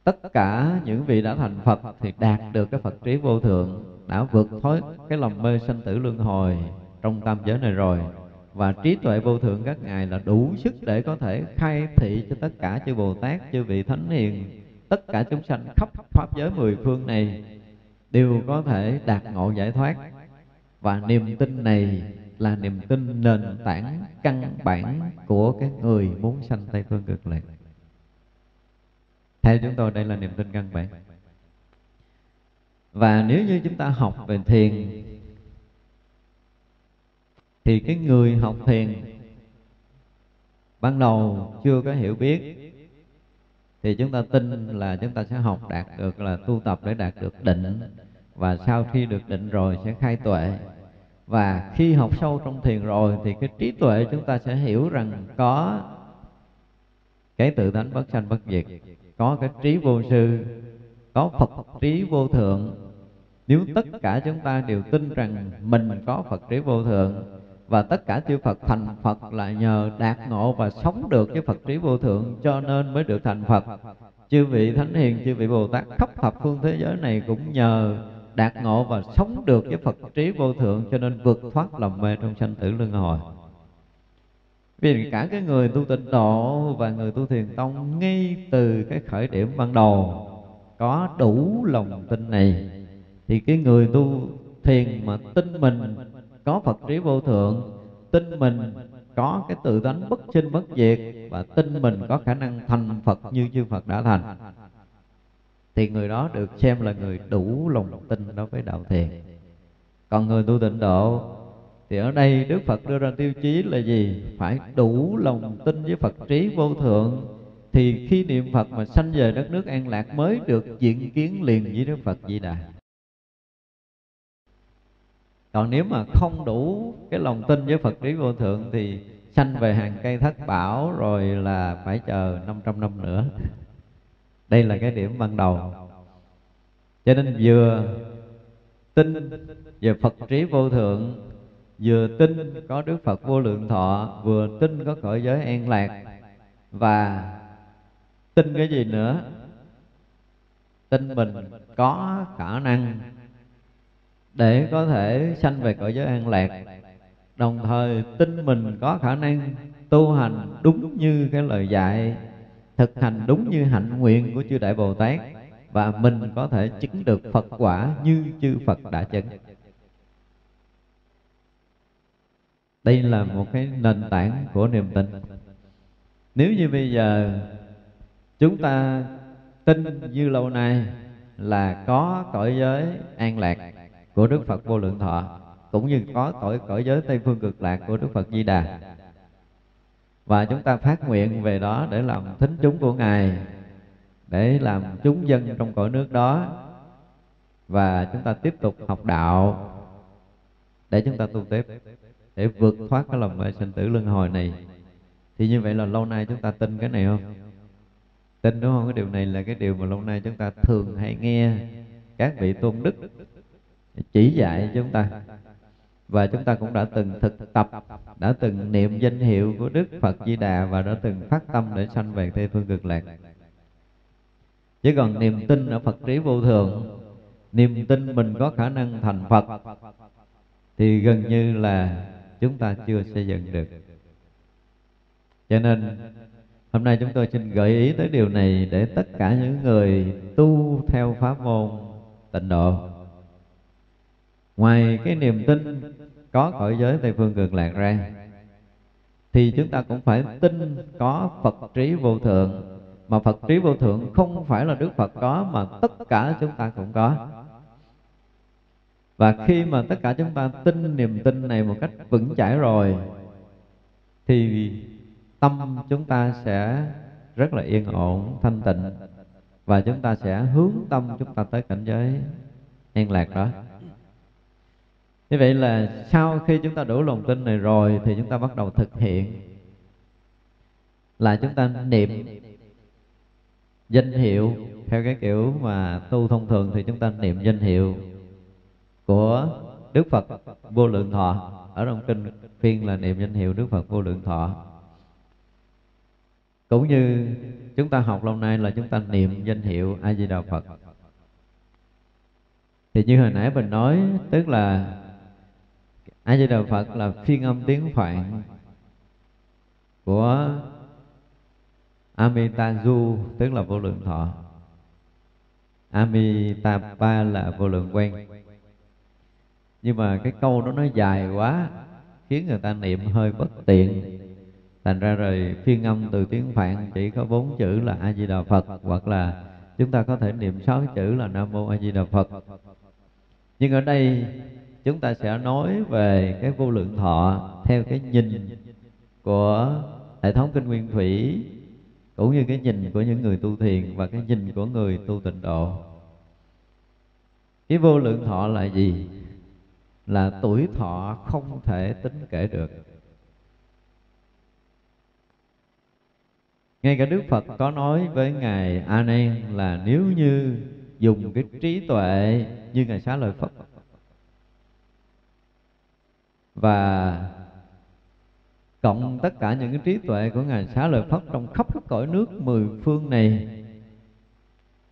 C: tất cả những vị đã thành Phật thì đạt được cái Phật trí vô thượng đã vượt thoát cái lòng mê sanh tử luân hồi trong tam giới này rồi. Và trí tuệ vô thượng các ngài là đủ sức để có thể khai thị cho tất cả chư Bồ Tát, chư vị thánh hiền, tất cả chúng sanh khắp pháp giới mười phương này đều có thể đạt ngộ giải thoát. Và niềm tin này là niềm tin nền tảng căn bản của cái người muốn sanh tây phương cực lạc. Theo chúng tôi, đây là niềm tin căn bản. Và nếu như chúng ta học về thiền, thì cái người học thiền ban đầu chưa có hiểu biết thì chúng ta tin là chúng ta sẽ học đạt được, là tu tập để đạt được định. Và sau khi được định rồi sẽ khai tuệ. Và khi học sâu trong thiền rồi thì cái trí tuệ chúng ta sẽ hiểu rằng có cái tự tánh bất sanh bất diệt, có cái trí vô sư, có phật trí vô thượng. Nếu tất cả chúng ta đều tin rằng mình có phật trí vô thượng và tất cả chư Phật thành Phật là nhờ đạt ngộ và sống được cái Phật trí vô thượng cho nên mới được thành Phật. Chư vị Thánh Hiền, chư vị Bồ Tát khắp thập phương thế giới này cũng nhờ đạt ngộ và sống được với Phật trí vô thượng cho nên vượt thoát lòng mê trong sanh tử luân hồi. Vì cả cái người tu tịnh độ và người tu thiền tông ngay từ cái khởi điểm ban đầu có đủ lòng tin này thì cái người tu thiền mà tin mình có Phật trí vô thượng, tin mình có cái tự tánh bất sinh bất diệt và tin mình có khả năng thành Phật như chư Phật đã thành. Thì người đó được xem là người đủ lòng tin đối với đạo thiền. Còn người tu tịnh độ, thì ở đây Đức Phật đưa ra tiêu chí là gì? Phải đủ lòng tin với Phật trí vô thượng, Thì khi niệm Phật mà sanh về đất nước an lạc Mới được diện kiến liền với Đức Phật Di Đà. Còn nếu mà không đủ cái lòng tin với Phật trí vô thượng Thì sanh về hàng cây thất bảo Rồi là phải chờ 500 năm nữa. Đây là cái điểm ban đầu. Cho nên vừa tin về Phật trí vô thượng, vừa tin có Đức Phật vô lượng thọ, vừa tin có cõi giới an lạc, và tin cái gì nữa? Tin mình có khả năng để có thể sanh về cõi giới an lạc. Đồng thời, tin mình có khả năng tu hành đúng như cái lời dạy, thực hành đúng như hạnh nguyện của chư đại bồ tát, và mình có thể chứng được phật quả như chư phật đã chứng. Đây là một cái nền tảng của niềm tin. Nếu như bây giờ chúng ta tin như lâu nay là có cõi giới an lạc của Đức Phật vô lượng thọ, cũng như có cõi cõi giới Tây phương cực lạc của Đức Phật Di Đà. Và chúng ta phát nguyện về đó để làm thính chúng của ngài, để làm chúng dân trong cõi nước đó. Và chúng ta tiếp tục học đạo, để chúng ta tu tiếp, để vượt thoát cái lòng mê sinh tử luân hồi này. Thì như vậy là lâu nay chúng ta tin cái này không? Tin đúng không? Cái điều này là cái điều mà lâu nay chúng ta thường hay nghe. Các vị tôn đức chỉ dạy chúng ta. Và chúng ta cũng đã từng thực tập, đã từng niệm danh hiệu của đức phật di đà và đã từng phát tâm để sanh về tây phương cực lạc. Chứ còn niềm tin ở phật trí vô thường, niềm tin mình có khả năng thành phật, thì gần như là chúng ta chưa xây dựng được. Cho nên, hôm nay chúng tôi xin gợi ý tới điều này để tất cả những người tu theo pháp môn tịnh độ ngoài cái niềm tin có cõi giới tây phương cực lạc ra, thì chúng ta cũng phải tin có phật trí vô thượng. Mà phật trí vô thượng không phải là đức phật có, mà tất cả chúng ta cũng có. Và khi mà tất cả chúng ta tin niềm tin này một cách vững chãi rồi, thì tâm chúng ta sẽ rất là yên ổn, thanh tịnh. Và chúng ta sẽ hướng tâm chúng ta tới cảnh giới an lạc đó như vậy là sau khi chúng ta đủ lòng tin này rồi thì chúng ta bắt đầu thực hiện là chúng ta niệm danh hiệu. Theo cái kiểu mà tu thông thường thì chúng ta niệm danh hiệu của Đức Phật vô lượng thọ. Ở trong kinh phiên là niệm danh hiệu Đức Phật vô lượng thọ. Cũng như chúng ta học lâu nay là chúng ta niệm danh hiệu A Di Đà Phật. Thì như hồi nãy mình nói, tức là A Di Đà Phật là phiên âm tiếng Phạn của Amitabha tức là vô lượng thọ. Amitabha là vô lượng quen. Nhưng mà cái câu đó nó dài quá, khiến người ta niệm hơi bất tiện. Thành ra rồi phiên âm từ tiếng phạn chỉ có bốn chữ là a di đà phật, hoặc là chúng ta có thể niệm sáu chữ là nam mô a di đà phật. Nhưng ở đây chúng ta sẽ nói về cái vô lượng thọ theo cái nhìn của hệ thống kinh nguyên thủy, cũng như cái nhìn của những người tu thiền và cái nhìn của người tu tịnh độ. Cái vô lượng thọ là gì? Là tuổi thọ không thể tính kể được. Ngay cả đức phật có nói với ngài a nan là nếu như dùng cái trí tuệ như ngài xá lợi phật và cộng tất cả những cái trí tuệ của ngài xá lợi phất trong khắp các cõi nước mười phương này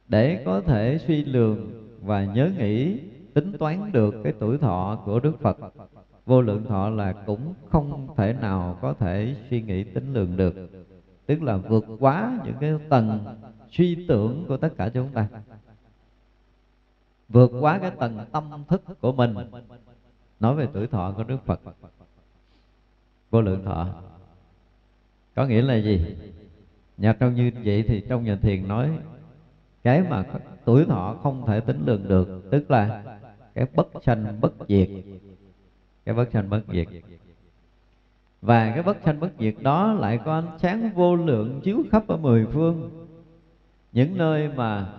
C: để có thể suy lường và nhớ nghĩ, tính toán được cái tuổi thọ của đức phật. Vô lượng thọ là cũng không thể nào có thể suy nghĩ, tính lường được. Tức là vượt quá những cái tầng suy tưởng của tất cả chúng ta. Vượt quá cái tầng tâm thức của mình nói về tuổi thọ của đức phật. Vô lượng thọ. Có nghĩa là gì? Nhà trong như vậy thì trong nhà thiền nói cái mà tuổi thọ không thể tính lường được tức là cái bất sanh bất diệt. Cái bất sanh bất diệt. Và cái bất sanh bất diệt đó lại có ánh sáng vô lượng chiếu khắp ở mười phương. Những nơi mà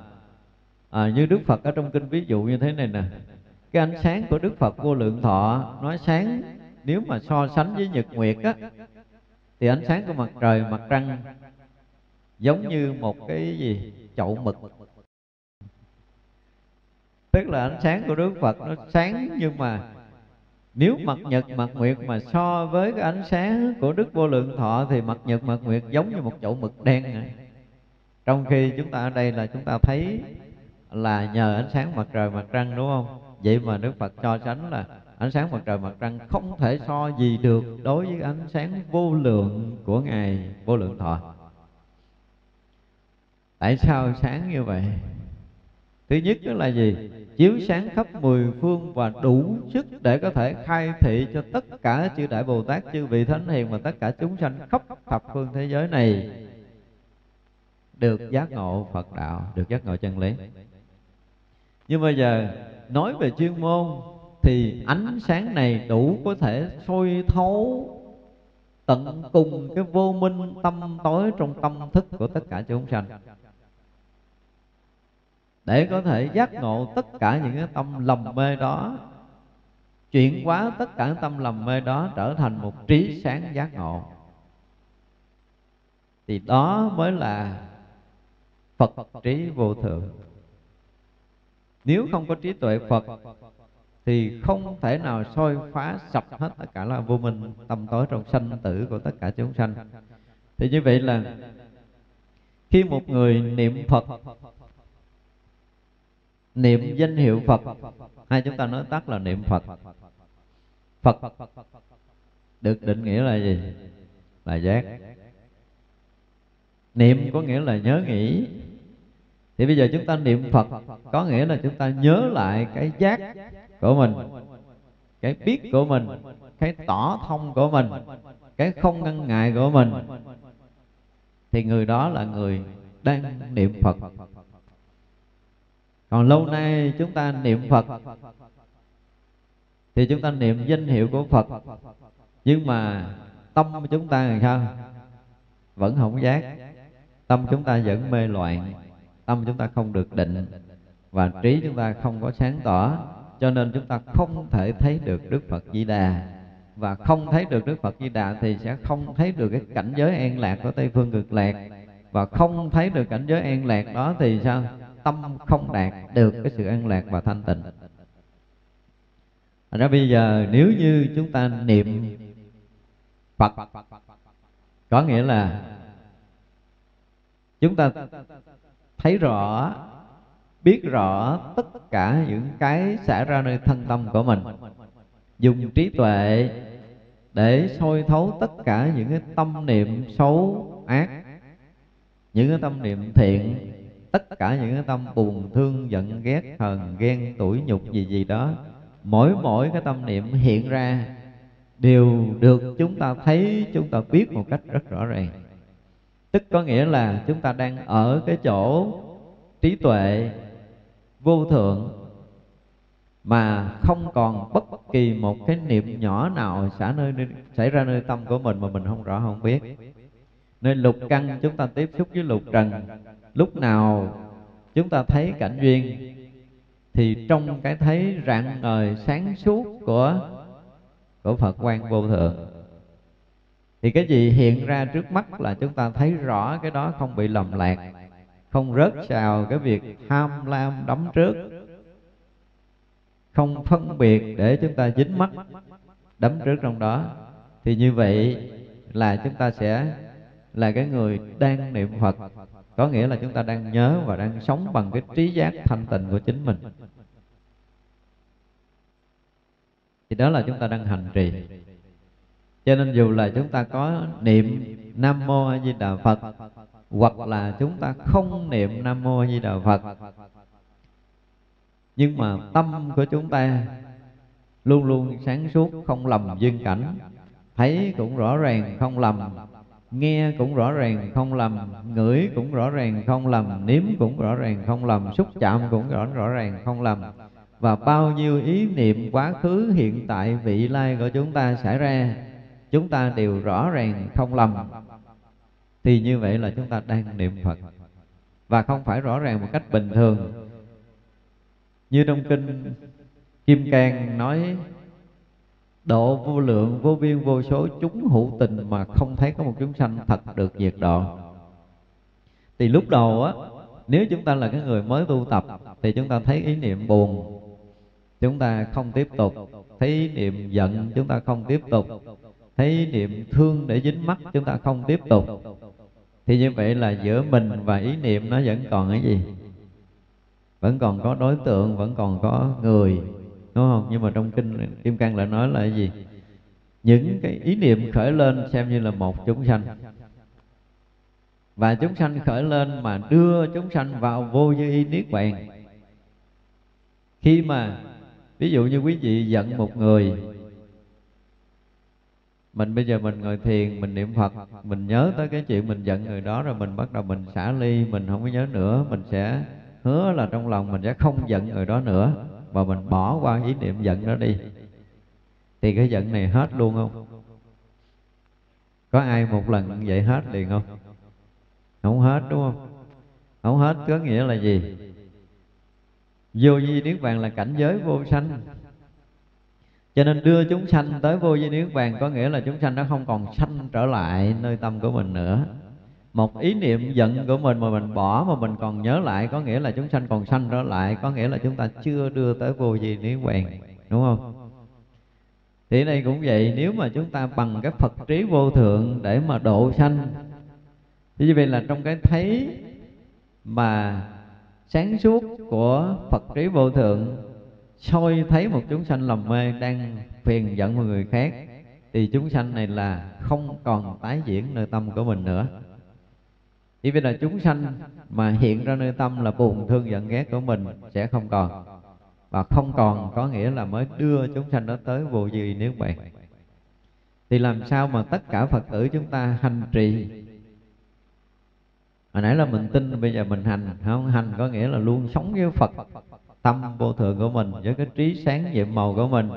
C: à, như đức phật ở trong kinh ví dụ như thế này nè cái ánh sáng của đức phật vô lượng thọ nói sáng, nếu mà so sánh với nhật nguyệt á, thì ánh sáng của mặt trời, mặt trăng giống như một cái gì, chậu mực tức là ánh sáng của đức phật nó sáng, nhưng mà nếu mặt nhật, mặt nguyệt mà so với cái ánh sáng của đức vô lượng thọ thì mặt nhật, mặt nguyệt giống như một chậu mực đen này. trong khi chúng ta ở đây là chúng ta thấy là nhờ ánh sáng mặt trời, mặt trăng, đúng không vậy mà đức phật cho sánh là ánh sáng mặt trời mặt trăng không thể so gì được đối với ánh sáng vô lượng của ngài, vô lượng thọ. Tại sao sáng như vậy? Thứ nhất đó là gì? Chiếu sáng khắp mười phương và đủ sức để có thể khai thị cho tất cả chư đại bồ tát, chư vị thánh hiền và tất cả chúng sanh khắp thập phương thế giới này được giác ngộ phật đạo, được giác ngộ chân lý. Nhưng bây giờ nói về chuyên môn, thì ánh sáng này đủ có thể soi thấu tận cùng cái vô minh tâm tối trong tâm thức của tất cả chúng sanh. Để có thể giác ngộ tất cả những cái tâm lầm mê đó, chuyển hóa tất cả tâm lầm mê đó trở thành một trí sáng giác ngộ. Thì đó mới là phật trí vô thượng nếu không có trí tuệ phật, thì không thể nào soi phá sập hết tất cả là vô minh tâm tối trong sanh tử của tất cả chúng sanh. Thì như vậy là khi một người niệm phật, niệm danh hiệu phật, hay chúng ta nói tắt là niệm phật phật được định nghĩa là gì? Là giác. Niệm có nghĩa là nhớ nghĩ thì bây giờ chúng ta niệm phật, có nghĩa là chúng ta nhớ lại cái giác của mình, cái biết của mình, cái tỏ thông của mình, cái không ngăn ngại của mình. Thì người đó là người đang niệm phật. Còn lâu nay chúng ta niệm phật, thì chúng ta niệm danh hiệu của phật. Nhưng mà tâm của chúng ta làm sao? Vẫn không giác. Tâm chúng ta vẫn mê loạn tâm chúng ta không được định và trí chúng ta không có sáng tỏ, cho nên chúng ta không thể thấy được đức phật di đà. Và không thấy được đức phật di đà thì sẽ không thấy được cái cảnh giới an lạc của tây phương cực lạc. Và không thấy được cảnh giới an lạc đó thì sao? Tâm không đạt được cái sự an lạc và thanh tịnh. Thành ra bây giờ nếu như chúng ta niệm Phật, Có nghĩa là Chúng ta thấy rõ, Biết rõ tất cả những cái xảy ra nơi thân tâm của mình. Dùng trí tuệ để soi thấu tất cả những cái tâm niệm xấu, ác, những cái tâm niệm thiện, tất cả những cái tâm buồn, thương, giận, ghét, hờn, ghen, tủi, nhục gì gì đó. Mỗi mỗi cái tâm niệm hiện ra đều được chúng ta thấy, chúng ta biết một cách rất rõ ràng tức có nghĩa là chúng ta đang ở cái chỗ trí tuệ vô thượng mà không còn bất kỳ một cái niệm nhỏ nào xảy, nơi, xảy ra nơi tâm của mình mà mình không rõ không biết. Nên lục căn chúng ta tiếp xúc với lục trần. Lúc nào chúng ta thấy cảnh duyên thì trong cái thấy rạng ngời sáng suốt của của Phật quan vô thượng thì cái gì hiện ra trước mắt là chúng ta thấy rõ cái đó không bị lầm lạc, không rớt vào cái việc ham lam đắm trước, không phân biệt để chúng ta dính mắt, đắm trước trong đó. Thì như vậy là chúng ta sẽ là cái người đang niệm Phật. Có nghĩa là chúng ta đang nhớ và đang sống bằng cái trí giác thanh tịnh của chính mình. Thì đó là chúng ta đang hành trì cho nên dù là chúng ta có niệm nam mô a di đà phật, hoặc là chúng ta không niệm nam mô a di đà phật, nhưng mà tâm của chúng ta luôn luôn sáng suốt, không lầm duyên cảnh. Thấy cũng rõ ràng, không lầm. Nghe cũng rõ ràng, không lầm. Ngửi cũng rõ ràng, không lầm. Nếm cũng rõ ràng, không lầm. Xúc chạm cũng rõ rõ ràng, không lầm. Và bao nhiêu ý niệm quá khứ, hiện tại, vị lai của chúng ta xảy ra chúng ta đều rõ ràng không lầm. Thì như vậy là chúng ta đang niệm phật. Và không phải rõ ràng một cách bình thường. Như trong kinh kim cang nói, độ vô lượng, vô biên, vô số, chúng hữu tình mà không thấy có một chúng sanh thật được diệt độ. Thì lúc đầu á, nếu chúng ta là cái người mới tu tập, thì chúng ta thấy ý niệm buồn. Chúng ta không tiếp tục. Thấy ý niệm giận, chúng ta không tiếp tục thấy niệm thương để dính mắt, chúng ta không tiếp tục. Thì như vậy là giữa mình và ý niệm nó vẫn còn cái gì? Vẫn còn có đối tượng, vẫn còn có người, đúng không? Nhưng mà trong kinh kim cang lại nói là cái gì? Những cái ý niệm khởi lên xem như là một chúng sanh. Và chúng sanh khởi lên mà đưa chúng sanh vào vô dư y niết bàn. Khi mà, ví dụ như quý vị giận một người mình bây giờ mình ngồi thiền, mình niệm phật, mình nhớ tới cái chuyện mình giận người đó rồi mình bắt đầu mình xả ly, mình không có nhớ nữa. Mình sẽ hứa là trong lòng mình sẽ không giận người đó nữa. Và mình bỏ qua ý niệm giận đó đi. Thì cái giận này hết luôn không? Có ai một lần vậy hết liền không? Không hết, đúng không? Không hết có nghĩa là gì? Vô vi niết bàn là cảnh giới vô sanh cho nên đưa chúng sanh tới vô vi niết bàn có nghĩa là chúng sanh nó không còn sanh trở lại nơi tâm của mình nữa. Một ý niệm giận của mình mà mình bỏ mà mình còn nhớ lại có nghĩa là chúng sanh còn sanh trở lại, có nghĩa là chúng ta chưa đưa tới vô vi niết bàn, đúng không? Thì đây cũng vậy, nếu mà chúng ta bằng cái phật trí vô thượng để mà độ sanh thì như vậy là trong cái thấy mà sáng suốt của phật trí vô thượng soi thấy một chúng sanh lầm mê đang phiền giận một người khác, thì chúng sanh này là không còn tái diễn nơi tâm của mình nữa. Chỉ vì là chúng sanh mà hiện ra nơi tâm là buồn thương giận ghét của mình sẽ không còn. Và không còn có nghĩa là mới đưa chúng sanh đó tới vô gì nếu vậy thì làm sao mà tất cả phật tử chúng ta hành trì? Hồi nãy là mình tin, bây giờ mình hành. Không, hành có nghĩa là luôn sống với phật tâm vô thường của mình với cái trí sáng nhiệm màu của mình,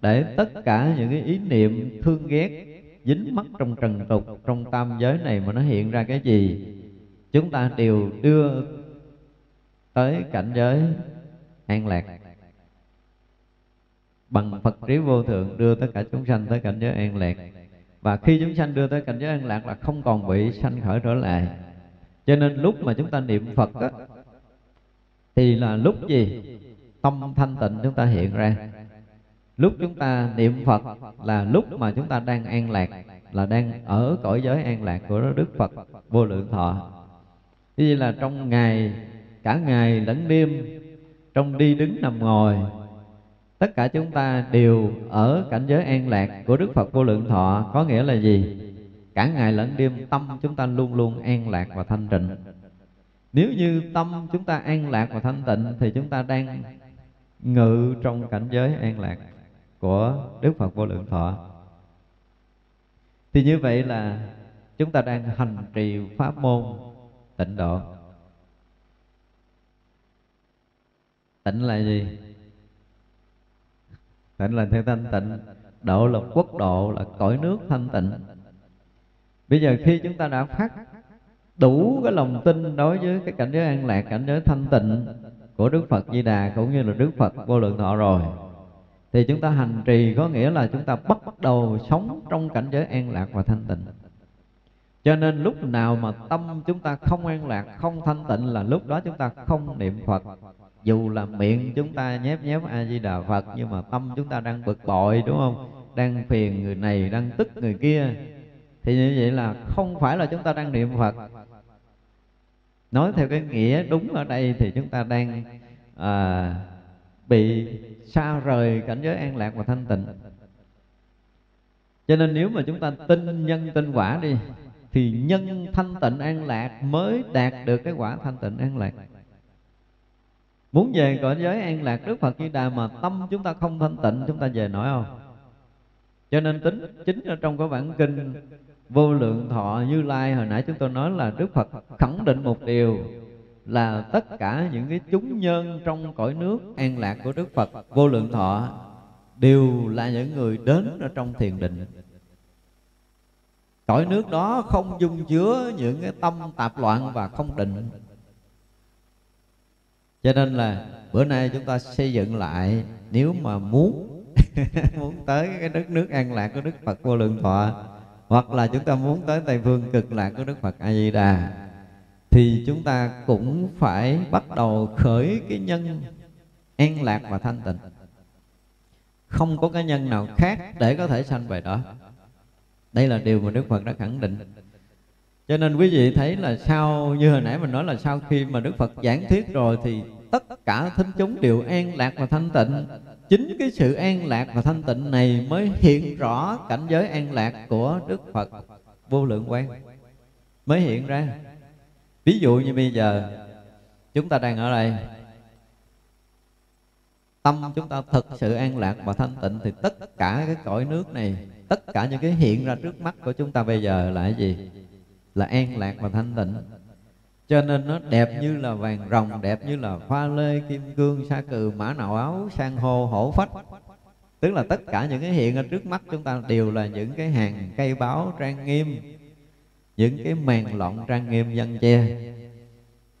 C: để tất cả những cái ý niệm thương ghét dính mắc trong trần tục, trong tam giới này mà nó hiện ra cái gì, chúng ta đều đưa tới cảnh giới an lạc. Bằng Phật trí vô thượng đưa tất cả chúng sanh tới cảnh giới an lạc. Và khi chúng sanh đưa tới cảnh giới an lạc là không còn bị sanh khởi trở lại. Cho nên lúc mà chúng ta niệm phật á thì là lúc gì? Tâm thanh tịnh chúng ta hiện ra. Lúc chúng ta niệm phật là lúc mà chúng ta đang an lạc, là đang ở cõi giới an lạc của đức phật vô lượng thọ. Như là trong ngày, cả ngày lẫn đêm, trong đi đứng nằm ngồi, tất cả chúng ta đều ở cảnh giới an lạc của đức phật vô lượng thọ, có nghĩa là gì? Cả ngày lẫn đêm tâm chúng ta luôn luôn an lạc và thanh tịnh nếu như tâm chúng ta an lạc và thanh tịnh, thì chúng ta đang ngự trong cảnh giới an lạc của đức phật vô lượng thọ. Thì như vậy là chúng ta đang hành trì pháp môn tịnh độ. Tịnh là gì? Tịnh là theo thanh tịnh. Độ là quốc độ, là cõi nước thanh tịnh. Bây giờ khi chúng ta đã phát đủ cái lòng tin đối với cái cảnh giới an lạc, cảnh giới thanh tịnh của đức phật di đà cũng như là đức phật vô lượng thọ rồi. Thì chúng ta hành trì có nghĩa là chúng ta bắt đầu sống trong cảnh giới an lạc và thanh tịnh. Cho nên lúc nào mà tâm chúng ta không an lạc, không thanh tịnh là lúc đó chúng ta không niệm phật. Dù là miệng chúng ta nhép nhép a di đà phật, nhưng mà tâm chúng ta đang bực bội, đúng không? Đang phiền người này, đang tức người kia. Thì như vậy là không phải là chúng ta đang niệm phật nói theo cái nghĩa đúng ở đây thì chúng ta đang à, bị xa rời cảnh giới an lạc và thanh tịnh. Cho nên nếu mà chúng ta tin nhân tin quả đi thì nhân thanh tịnh an lạc mới đạt được cái quả thanh tịnh an lạc. Muốn về cõi giới an lạc đức phật di đà mà tâm chúng ta không thanh tịnh chúng ta về nổi không? Cho nên tính chính ở trong cái bản kinh vô lượng thọ như lai hồi nãy chúng tôi nói là đức phật khẳng định một điều, là tất cả những cái chúng nhân trong cõi nước an lạc của đức phật, vô lượng thọ, đều là những người đến ở trong thiền định. Cõi nước đó không dung chứa những cái tâm tạp loạn và không định. Cho nên là bữa nay chúng ta xây dựng lại, nếu mà muốn muốn tới cái đất nước an lạc của đức phật vô lượng thọ hoặc là chúng ta muốn tới tây phương cực lạc của đức phật a di đà thì chúng ta cũng phải bắt đầu khởi cái nhân an lạc và thanh tịnh. Không có cái nhân nào khác để có thể sanh về đó. Đây là điều mà đức phật đã khẳng định. Cho nên quý vị thấy là sau, như hồi nãy mình nói là sau khi mà đức phật giảng thuyết rồi thì tất cả thính chúng đều an lạc và thanh tịnh chính cái sự an lạc và thanh tịnh này mới hiện rõ cảnh giới an lạc của đức phật vô lượng quan mới hiện ra. Ví dụ như bây giờ, chúng ta đang ở đây. Tâm chúng ta thực sự an lạc và thanh tịnh thì tất cả cái cõi nước này, tất cả những cái hiện ra trước mắt của chúng ta bây giờ là cái gì? Là an lạc và thanh tịnh cho nên nó đẹp như là vàng rồng đẹp như là pha lê kim cương sa cừ mã nào áo san hô hổ phách. tức là tất cả những cái hiện ở trước mắt chúng ta đều là những cái hàng cây báo trang nghiêm những cái màn lọn trang nghiêm dân che.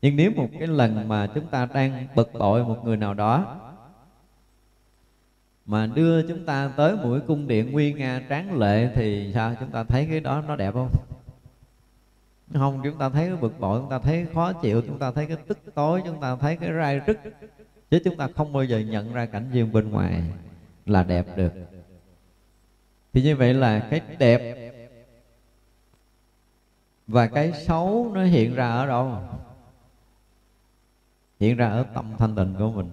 C: Nhưng nếu một cái lần mà chúng ta đang bực bội một người nào đó mà đưa chúng ta tới mũi cung điện nguy nga tráng lệ thì sao? Chúng ta thấy cái đó nó đẹp không không, chúng ta thấy cái bực bội, chúng ta thấy khó chịu, chúng ta thấy cái tức tối, chúng ta thấy cái rai rứt. Chứ chúng ta không bao giờ nhận ra cảnh duyên bên ngoài là đẹp được. Thì như vậy là cái đẹp và cái xấu nó hiện ra ở đâu? Hiện ra ở tâm thanh tịnh của mình.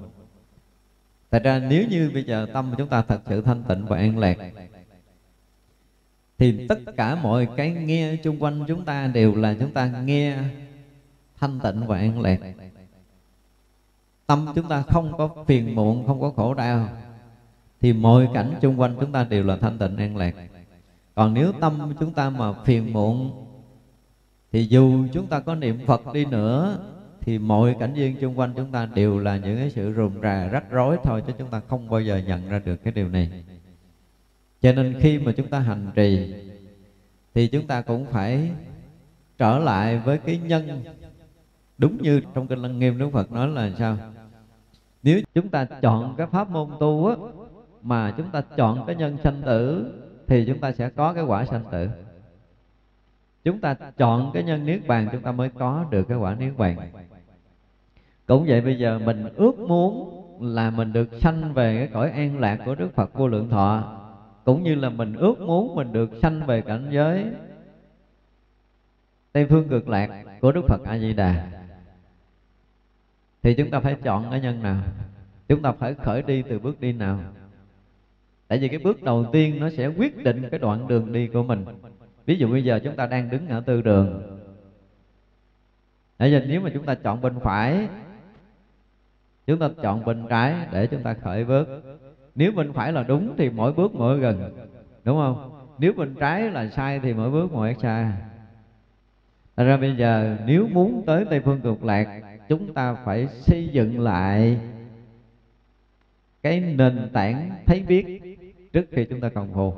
C: Tại ra nếu như bây giờ tâm của chúng ta thật sự thanh tịnh và an lạc thì tất cả mọi cái nghe chung quanh chúng ta đều là chúng ta nghe thanh tịnh và an lạc. Tâm chúng ta không có phiền muộn, không có khổ đau. Thì mọi cảnh chung quanh chúng ta đều là thanh tịnh, an lạc. Còn nếu tâm chúng ta mà phiền muộn, thì dù chúng ta có niệm phật đi nữa, thì mọi cảnh duyên chung quanh chúng ta đều là những cái sự rườm rà, rắc rối thôi, chứ chúng ta không bao giờ nhận ra được cái điều này cho nên khi mà chúng ta hành trì, thì chúng ta cũng phải trở lại với cái nhân đúng như trong kinh lăng nghiêm đức phật nói là sao? Nếu chúng ta chọn cái pháp môn tu á, mà chúng ta chọn cái nhân sanh tử, thì chúng ta sẽ có cái quả sanh tử. Chúng ta chọn cái nhân niết bàn, chúng ta mới có được cái quả niết bàn. Cũng vậy bây giờ mình ước muốn là mình được sanh về cái cõi an lạc của Đức Phật vô lượng thọ cũng như là mình ước muốn mình được sanh về cảnh giới. Tây phương cực lạc của Đức Phật A Di Đà thì chúng ta phải chọn cái nhân nào? Chúng ta phải khởi đi từ bước đi nào? Tại vì cái bước đầu tiên nó sẽ quyết định cái đoạn đường đi của mình. Ví dụ bây giờ chúng ta đang đứng ở tư đường. Bây giờ nếu mà chúng ta chọn bên phải, Chúng ta chọn bên trái để chúng ta khởi bước. Nếu bên phải là đúng thì mỗi bước mỗi gần, Đúng không? Nếu bên trái là sai thì mỗi bước mỗi xa Thật ra bây giờ nếu muốn tới Tây Phương Cực Lạc, Chúng ta phải xây dựng lại Cái nền tảng thấy biết Trước khi chúng ta cầu phù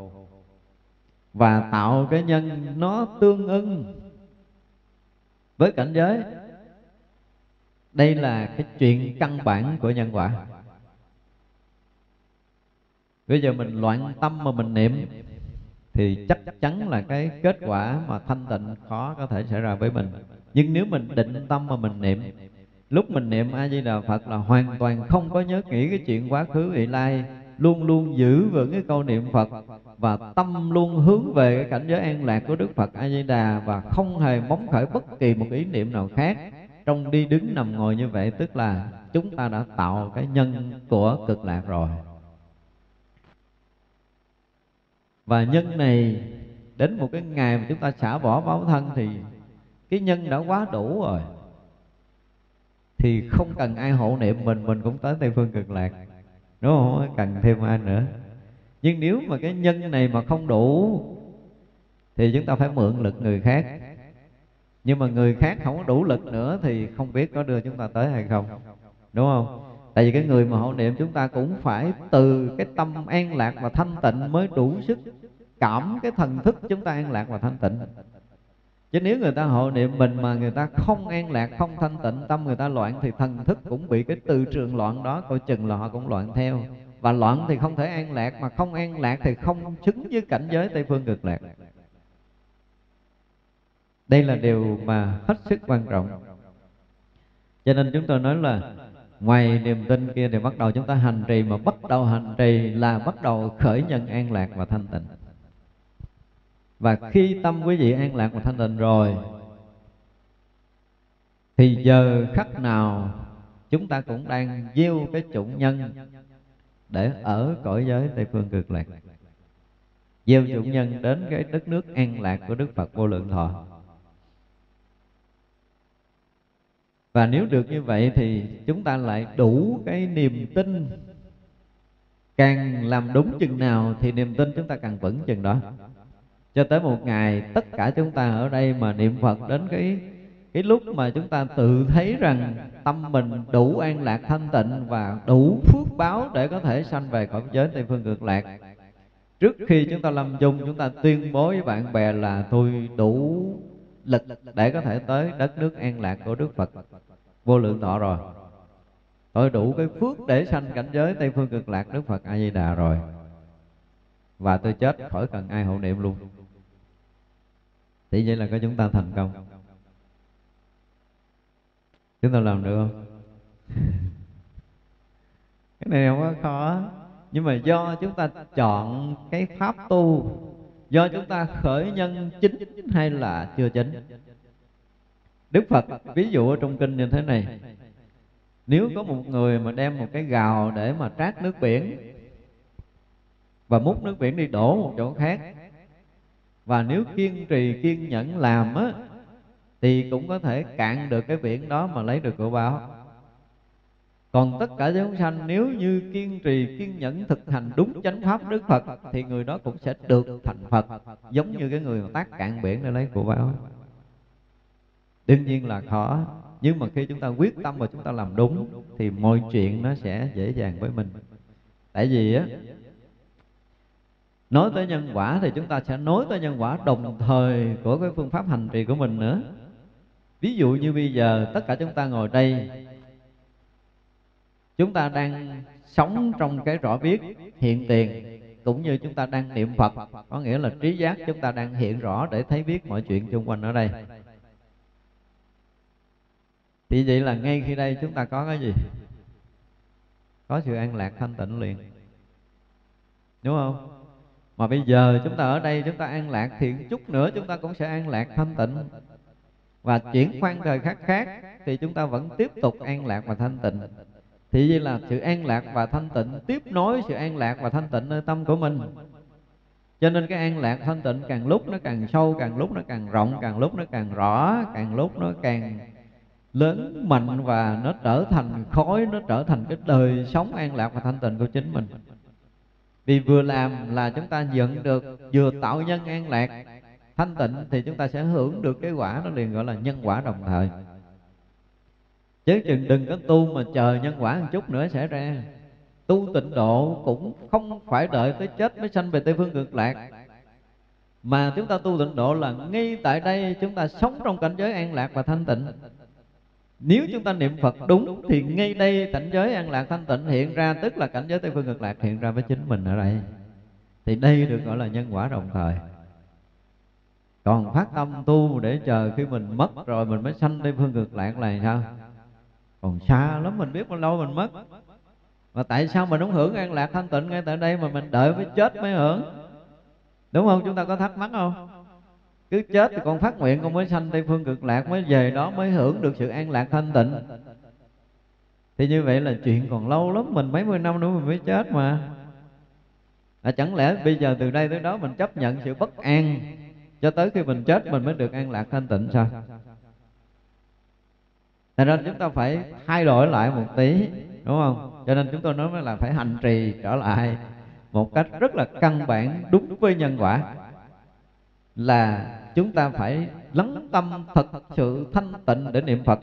C: Và tạo cái nhân nó tương ưng Với cảnh giới. Đây là cái chuyện căn bản của nhân quả bây giờ mình loạn tâm mà mình niệm, thì chắc chắn là cái kết quả mà thanh tịnh khó có thể xảy ra với mình. Nhưng nếu mình định tâm mà mình niệm, lúc mình niệm a di đà phật là hoàn toàn không có nhớ nghĩ cái chuyện quá khứ vị lai, luôn luôn giữ vững cái câu niệm phật và tâm luôn hướng về cái cảnh giới an lạc của đức phật a di đà và không hề móng khởi bất kỳ một ý niệm nào khác. Trong đi đứng nằm ngồi như vậy, tức là chúng ta đã tạo cái nhân của cực lạc rồi. Và nhân này, đến một cái ngày mà chúng ta xả bỏ báo thân thì cái nhân đã quá đủ rồi. Thì không cần ai hộ niệm mình mình cũng tới tây phương cực lạc. Đúng không cần thêm ai nữa. Nhưng nếu mà cái nhân này mà không đủ, thì chúng ta phải mượn lực người khác. Nhưng mà người khác không có đủ lực nữa thì không biết có đưa chúng ta tới hay không. Đúng không? Tại vì cái người mà hộ niệm chúng ta cũng phải từ cái tâm an lạc và thanh tịnh mới đủ sức cảm cái thần thức chúng ta an lạc và thanh tịnh. Chứ nếu người ta hộ niệm mình mà người ta không an lạc, không thanh tịnh, tâm người ta loạn thì thần thức cũng bị cái từ trường loạn đó coi chừng là họ cũng loạn theo. Và loạn thì không thể an lạc, mà không an lạc thì không xứng với cảnh giới tây phương cực lạc. Đây là điều mà hết sức quan trọng. Cho nên chúng tôi nói là ngoài niềm tin kia thì bắt đầu chúng ta hành trì, mà bắt đầu hành trì là bắt đầu khởi nhân an lạc và thanh tịnh. Và khi tâm quý vị an lạc và thanh tịnh rồi, thì giờ khắc nào chúng ta cũng đang gieo cái chủng nhân để ở cõi giới tây phương cực lạc. Gieo chủng nhân đến cái đất nước an lạc của đức phật vô lượng thọ. Và nếu được như vậy thì chúng ta lại đủ cái niềm tin. Càng làm đúng chừng nào thì niềm tin chúng ta càng vững chừng đó. Cho tới một ngày, tất cả chúng ta ở đây mà niệm phật đến cái cái lúc mà chúng ta tự thấy rằng tâm mình đủ an lạc, thanh tịnh và đủ phước báo để có thể sanh về cõi giới tây phương cực lạc. Trước khi chúng ta lâm chung, chúng ta tuyên bố với bạn bè là tôi đủ lực để có thể tới đất nước an lạc của đức phật vô lượng thọ rồi. Tôi đủ cái phước để sanh cảnh giới tây phương cực lạc đức phật a di đà rồi. Và tôi chết khỏi cần ai hộ niệm luôn. Thì vậy là có chúng ta thành công. Chúng ta làm được không? Cái này không có khó. Nhưng mà do chúng ta chọn cái pháp tu, do chúng ta khởi nhân chính hay là chưa chính? Đức Phật, ví dụ ở trong kinh như thế này. Nếu có một người mà đem một cái gào để mà trát nước biển Và múc nước biển đi đổ một chỗ khác, Và nếu kiên trì, kiên nhẫn làm á, Thì cũng có thể cạn được cái biển đó mà lấy được của báo. Còn tất cả chúng sanh, nếu như kiên trì, kiên nhẫn thực hành đúng chánh pháp Đức Phật, thì người đó cũng sẽ được thành Phật, giống như cái người mà tác cạn biển để lấy của báo đương nhiên là khó. Nhưng mà khi chúng ta quyết tâm và chúng ta làm đúng, thì mọi chuyện nó sẽ dễ dàng với mình. Tại vì á, nói tới nhân quả thì chúng ta sẽ nói tới nhân quả đồng thời của cái phương pháp hành trì của mình nữa. Ví dụ như bây giờ tất cả chúng ta ngồi đây, chúng ta đang sống trong cái rõ biết hiện tiền, cũng như chúng ta đang niệm phật. Có nghĩa là trí giác chúng ta đang hiện rõ để thấy biết mọi chuyện xung quanh ở đây thì vậy là ngay khi đây chúng ta có cái gì? Có sự an lạc thanh tịnh liền. Đúng không? Mà bây giờ chúng ta ở đây chúng ta an lạc thì chút nữa chúng ta cũng sẽ an lạc thanh tịnh. Và chuyển khoan thời khắc khác thì chúng ta vẫn tiếp tục an lạc và thanh tịnh. Thì như là sự an lạc và thanh tịnh, tiếp nối sự an lạc và thanh tịnh nơi tâm của mình. Cho nên cái an lạc thanh tịnh càng lúc nó càng sâu, càng lúc nó càng rộng, càng lúc nó càng rõ, càng lúc nó càng lớn mạnh và nó trở thành khói, nó trở thành cái đời sống an lạc và thanh tịnh của chính mình. Vì vừa làm là chúng ta nhận được, vừa tạo nhân an lạc, thanh tịnh thì chúng ta sẽ hưởng được cái quả nó liền, gọi là nhân quả đồng thời. Chứ chừng đừng có tu mà chờ nhân quả một chút nữa sẽ ra. Tu tịnh độ cũng không phải đợi tới chết mới sanh về tây phương cực lạc. Mà chúng ta tu tịnh độ là ngay tại đây chúng ta sống trong cảnh giới an lạc và thanh tịnh nếu chúng ta niệm Phật đúng, thì ngay đây cảnh giới an lạc thanh tịnh hiện ra, tức là cảnh giới tây phương cực lạc hiện ra với chính mình ở đây. Thì đây được gọi là nhân quả đồng thời. Còn phát tâm tu để chờ khi mình mất rồi mình mới sanh tây phương cực lạc là sao? Còn xa lắm, mình biết bao lâu mình mất. Mà tại sao mình không hưởng an lạc thanh tịnh ngay tại đây mà mình đợi mới chết mới hưởng? Đúng không? Chúng ta có thắc mắc không? Cứ chết thì con phát nguyện con mới sanh tây phương cực lạc mới về đó mới hưởng được sự an lạc thanh tịnh. Thì như vậy là chuyện còn lâu lắm mình mấy mươi năm nữa mình mới chết mà. À, chẳng lẽ bây giờ từ đây tới đó mình chấp nhận sự bất an cho tới khi mình chết mình mới được an lạc thanh tịnh sao? Thành ra chúng ta phải thay đổi lại một tí Đúng không? Cho nên chúng tôi nói là phải hành trì trở lại Một cách rất là căn bản đúng với nhân quả. Là chúng ta phải lắng tâm thật sự thanh tịnh để niệm Phật.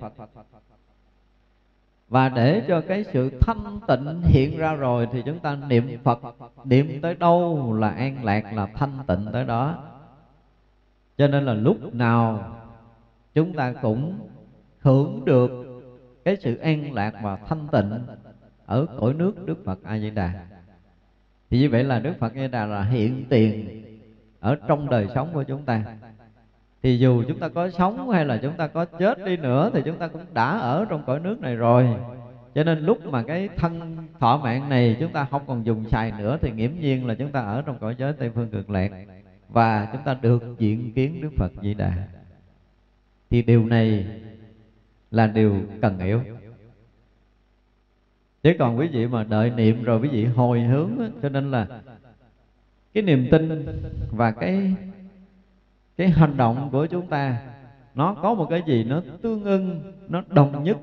C: Và để cho cái sự thanh tịnh hiện ra rồi thì chúng ta niệm Phật. Niệm tới đâu là an lạc, là thanh tịnh tới đó. Cho nên là lúc nào chúng ta cũng hưởng được cái sự an lạc và thanh tịnh ở cõi nước Đức Phật A Di Đà. Thì như vậy là Đức Phật A Di Đà là hiện tiền ở trong đời sống của chúng ta. Thì dù chúng ta có sống hay là chúng ta có chết đi nữa thì chúng ta cũng đã ở trong cõi nước này rồi. Cho nên lúc mà cái thân thọ mạng này chúng ta không còn dùng xài nữa thì nghiễm nhiên là chúng ta ở trong cõi giới Tây Phương Cực Lạc và chúng ta được diện kiến Đức Phật Di Đà. Thì điều này là điều cần hiểu chứ còn quý vị mà đợi niệm rồi quý vị hồi hướng á, cho nên là cái niềm tin và cái cái hành động của chúng ta, nó có một cái gì nó tương ưng, nó đồng nhất,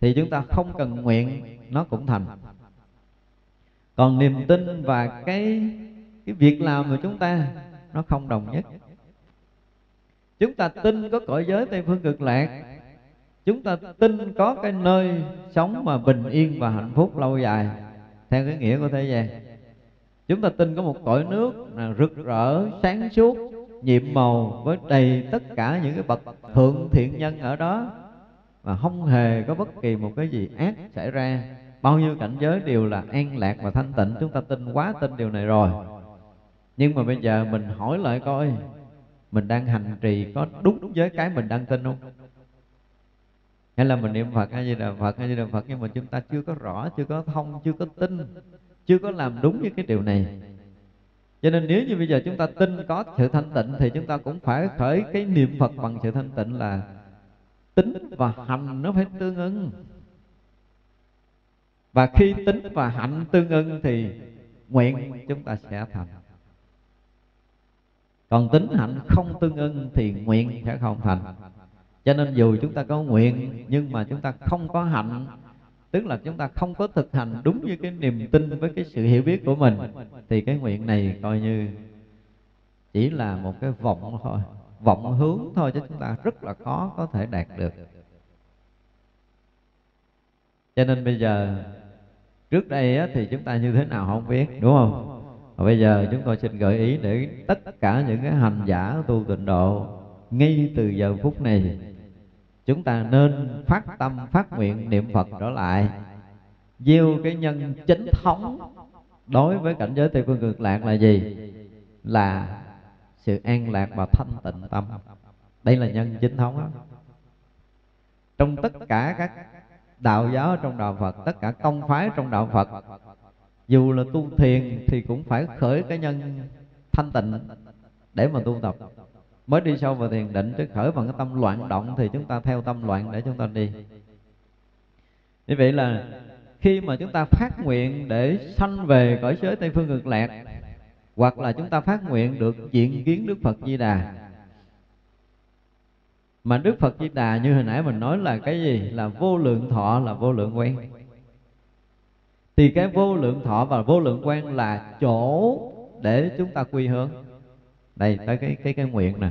C: thì chúng ta không cần nguyện, nó cũng thành. Còn niềm tin và cái cái việc làm của chúng ta, nó không đồng nhất. Chúng ta tin có cõi giới tây phương cực lạc. Chúng ta tin có cái nơi sống mà bình yên và hạnh phúc lâu dài. Theo cái nghĩa của thế gian chúng ta tin có một cõi nước là rực rỡ, sáng suốt, nhiệm màu với đầy tất cả những cái bậc thượng thiện nhân ở đó. Mà không hề có bất kỳ một cái gì ác xảy ra. Bao nhiêu cảnh giới đều là an lạc và thanh tịnh. Chúng ta tin quá tin điều này rồi. Nhưng mà bây giờ mình hỏi lại coi, mình đang hành trì có đúng với cái mình đang tin không? Hay là mình niệm phật hay gì là phật hay gì là phật, nhưng mà chúng ta chưa có rõ, chưa có thông, chưa có tin chưa có làm đúng với cái điều này. Cho nên nếu như bây giờ chúng ta tin có sự thanh tịnh, thì chúng ta cũng phải khởi cái niệm phật bằng sự thanh tịnh là tính và hành nó phải tương ứng. và khi tính và hạnh tương ưng thì nguyện chúng ta sẽ thành. Còn tính hạnh không tương ưng thì nguyện sẽ không thành. Cho nên dù chúng ta có nguyện nhưng mà chúng ta không có hạnh tức là chúng ta không có thực hành đúng như cái niềm tin với cái sự hiểu biết của mình. Thì cái nguyện này coi như chỉ là một cái vọng thôi vọng hướng thôi chứ chúng ta rất là khó có thể đạt được. Cho nên bây giờ trước đây á, thì chúng ta như thế nào không biết đúng không? Và bây giờ chúng tôi xin gợi ý để tất cả những cái hành giả tu tịnh độ ngay từ giờ phút này chúng ta nên phát tâm, phát nguyện, niệm phật trở lại. Gieo cái nhân chính thống đối với cảnh giới tây phương cực lạc là gì? Là sự an lạc và thanh tịnh tâm. Đây là nhân chính thống đó. trong tất cả các đạo giáo trong đạo Phật, tất cả công phái trong đạo Phật, dù là tu thiền thì cũng phải khởi cái nhân thanh tịnh để mà tu tập mới đi sâu vào thiền định chứ khởi bằng cái tâm loạn động thì chúng ta theo tâm loạn để chúng ta đi. Như vậy là khi mà chúng ta phát nguyện để sanh về cõi giới tây phương cực lạc, hoặc là chúng ta phát nguyện được diện kiến đức phật di đà. Mà đức phật di đà như hồi nãy mình nói là cái gì? Là vô lượng thọ, là vô lượng quen. Thì cái vô lượng thọ và vô lượng quen là chỗ để chúng ta quy hướng đây, tới cái cái cái nguyện nè.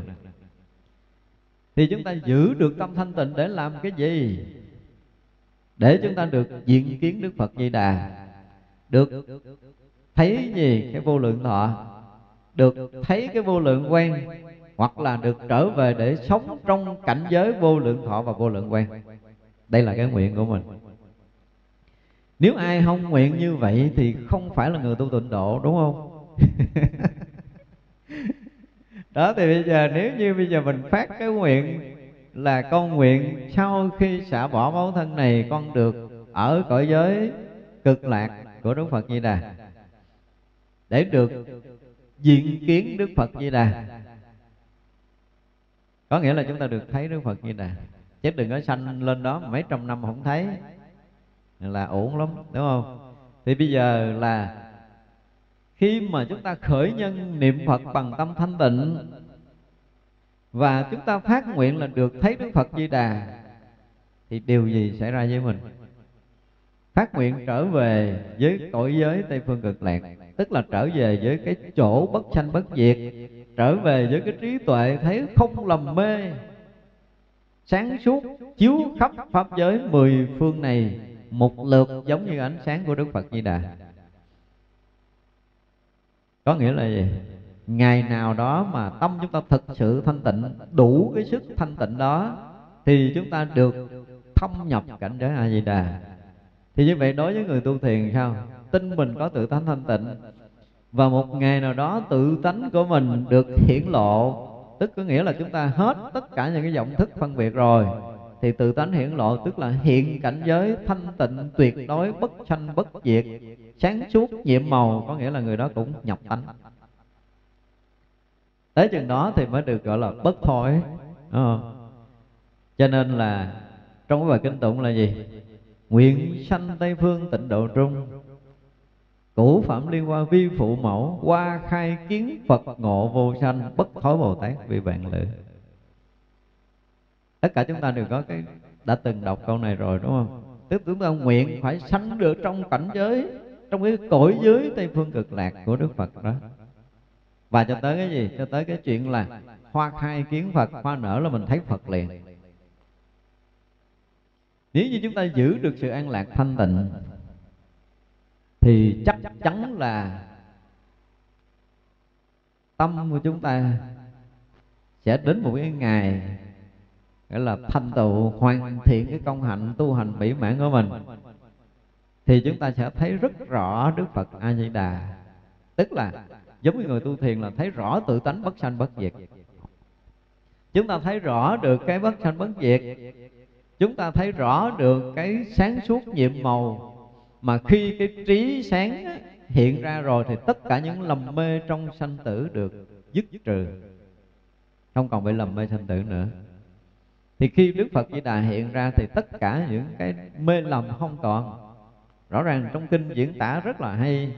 C: Thì chúng ta giữ được tâm thanh tịnh để làm cái gì? Để chúng ta được diện kiến đức phật di đà. Được thấy gì? Cái vô lượng thọ. Được thấy cái vô lượng quen. Hoặc là được trở về để sống trong cảnh giới vô lượng thọ và vô lượng quen. Đây là cái nguyện của mình. Nếu ai không nguyện như vậy thì không phải là người tu tịnh độ, đúng không? đó, thì bây giờ nếu như bây giờ mình phát cái nguyện là con nguyện sau khi xả bỏ máu thân này, con được ở cõi giới cực lạc của Đức Phật Di Đà. Để được diện kiến Đức Phật Di Đà. Có nghĩa là chúng ta được thấy Đức Phật Di Đà. Chứ đừng có sanh lên đó, mấy trăm năm không thấy. Là ổn lắm, đúng không? Thì bây giờ là khi mà chúng ta khởi nhân niệm Phật bằng tâm thanh tịnh, và chúng ta phát nguyện là được thấy Đức Phật Di Đà, thì điều gì xảy ra với mình? Phát nguyện trở về với cõi giới Tây Phương Cực Lạc, Tức là trở về với cái chỗ bất sanh bất diệt, Trở về với cái trí tuệ thấy không lầm mê Sáng suốt chiếu khắp Pháp giới mười phương này, Một lượt giống như ánh sáng của Đức Phật Di Đà có nghĩa là gì? ngày nào đó mà tâm chúng ta thực sự thanh tịnh, đủ cái sức thanh tịnh đó, thì chúng ta được thâm nhập cảnh giới a di đà thì như vậy đối với người tu thiền sao? Tin mình có tự tánh thanh tịnh. Và một ngày nào đó tự tánh của mình được hiển lộ, tức có nghĩa là chúng ta hết tất cả những cái vọng thức phân biệt rồi, thì tự tánh hiển lộ, tức là hiện cảnh giới thanh tịnh tuyệt đối, bất sanh, bất diệt sáng suốt nhiệm màu, có nghĩa là người đó cũng nhập tánh. Tới chừng đó thì mới được gọi là bất thối cho nên là trong cái bài kinh tụng là gì? Nguyện sanh tây phương tịnh độ trung. Cũ phẩm liên quan vi phụ mẫu qua khai kiến phật ngộ vô sanh, bất thối bồ tát vì bạn lự. Tất cả chúng ta đều có cái, đã từng đọc câu này rồi, đúng không? Tức chúng ta nguyện phải sanh được trong cảnh giới trong cái cõi giới tây phương cực lạc của đức phật đó. Và cho tới cái gì? Cho tới cái chuyện là hoa khai kiến phật, hoa nở là mình thấy phật liền. Nếu như chúng ta giữ được sự an lạc thanh tịnh, thì chắc chắn là tâm của chúng ta sẽ đến một cái ngày gọi là thành tựu hoàn thiện cái công hạnh tu hành mỹ mãn của mình thì chúng ta sẽ thấy rất rõ Đức Phật A Di Đà tức là giống như người tu thiền là thấy rõ tự tánh bất sanh bất diệt. Chúng ta thấy rõ được cái bất sanh bất diệt. Chúng ta thấy rõ được cái sáng suốt nhiệm màu. Mà khi cái trí sáng hiện ra rồi thì tất cả những lầm mê trong sanh tử được dứt trừ. Không còn bị lầm mê sanh tử nữa. Thì khi đức phật di đà hiện ra thì tất cả những cái mê lầm không còn rõ ràng trong kinh diễn tả rất là hay.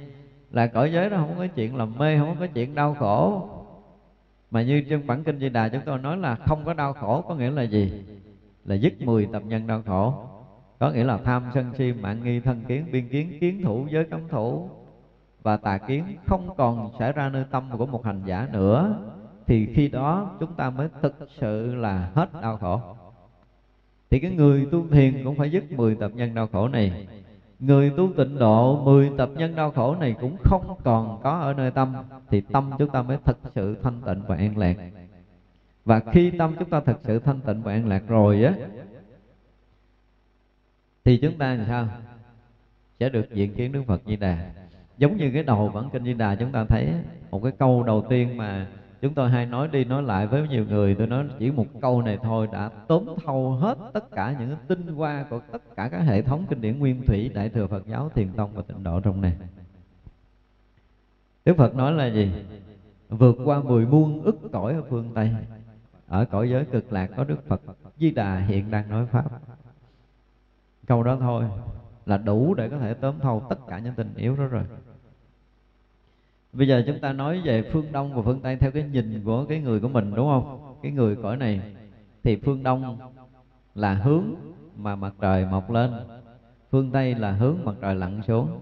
C: Là cõi giới đó không có chuyện làm mê, không có chuyện đau khổ. Mà như trong bản kinh di đà chúng tôi nói là không có đau khổ, có nghĩa là gì? Là dứt mười tập nhân đau khổ. Có nghĩa là tham sân si, mạng nghi, thân kiến, biên kiến kiến thủ, giới cấm thủ. Và tà kiến không còn xảy ra nơi tâm của một hành giả nữa. Thì khi đó chúng ta mới thực sự là hết đau khổ. Thì cái người tu thiền cũng phải dứt mười tập nhân đau khổ này. Người tu tịnh độ mười tập nhân đau khổ này cũng không còn có ở nơi tâm, Thì tâm chúng ta mới thật sự thanh tịnh và an lạc Và khi tâm chúng ta thật sự thanh tịnh và an lạc rồi á, Thì chúng ta làm sao? Sẽ được diện kiến Đức Phật Di Đà giống như cái đầu bản kinh di đà chúng ta thấy một cái câu đầu tiên mà chúng tôi hay nói đi nói lại với nhiều người, tôi nói chỉ một câu này thôi đã tóm thâu hết tất cả những tinh hoa của tất cả các hệ thống kinh điển nguyên thủy đại thừa phật giáo, thiền tông và tịnh độ trong này. Đức phật nói là gì? Vượt qua mười muôn ức cõi ở phương tây. Ở cõi giới cực lạc có đức phật di đà hiện đang nói pháp. Câu đó thôi là đủ để có thể tóm thâu tất cả những tình yếu đó rồi bây giờ chúng ta nói về phương đông và phương tây theo cái nhìn của cái người của mình, đúng không? Cái người cõi này thì phương đông là hướng mà mặt trời mọc lên, phương tây là hướng mặt trời lặn xuống.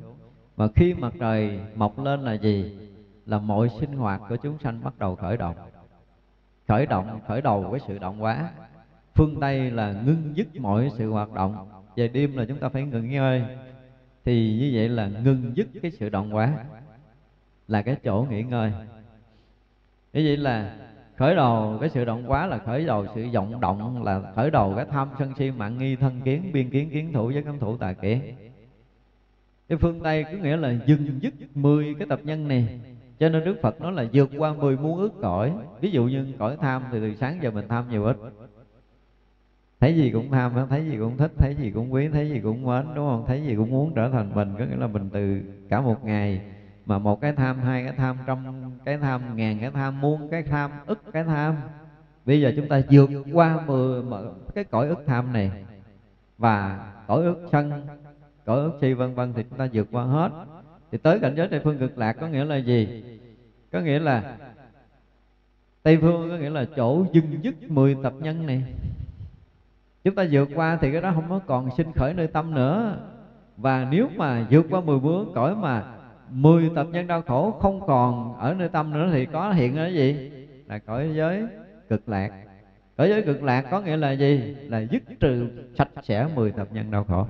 C: Và khi mặt trời mọc lên là gì? Là mọi sinh hoạt của chúng sanh bắt đầu khởi động. Khởi động, khởi đầu với sự động hóa. Phương tây là ngưng dứt mọi sự hoạt động. Về đêm là chúng ta phải ngừng ngơi. Thì như vậy là ngừng dứt cái sự động hóa là cái chỗ nghỉ ngơi. Như vậy là khởi đầu cái sự động quá là khởi đầu sự vọng động, là khởi đầu cái tham sân si mạng nghi thân kiến, biên kiến kiến thủ với cấm thủ tà kiến cái phương tây có nghĩa là dừng dứt 10 cái tập nhân này. Cho nên đức phật nói là vượt qua 10 muôn ước cõi. Ví dụ như cõi tham thì từ sáng giờ mình tham nhiều ít. Thấy gì cũng tham thấy gì cũng thích, thấy gì cũng quý, thấy gì cũng mến, đúng không? Thấy gì cũng muốn trở thành mình, có nghĩa là mình từ cả một ngày mà một cái tham, hai cái tham trăm cái tham, ngàn cái tham, muôn cái tham, ức cái tham. Bây giờ chúng ta vượt qua mười cái cõi ức tham này. Và cõi ức sân, cõi ức si vân vân thì chúng ta vượt qua hết. Thì tới cảnh giới tây phương cực lạc có nghĩa là gì? Có nghĩa là tây phương có nghĩa là chỗ dừng dứt mười tập nhân này. Chúng ta vượt qua thì cái đó không có còn sinh khởi nơi tâm nữa. Và nếu mà vượt qua mười bước, cõi mà mười tập nhân đau khổ không còn ở nơi tâm nữa thì có hiện ở gì? Là cõi giới cực lạc. Cõi giới cực lạc có nghĩa là gì? Là dứt trừ sạch sẽ mười tập nhân đau khổ.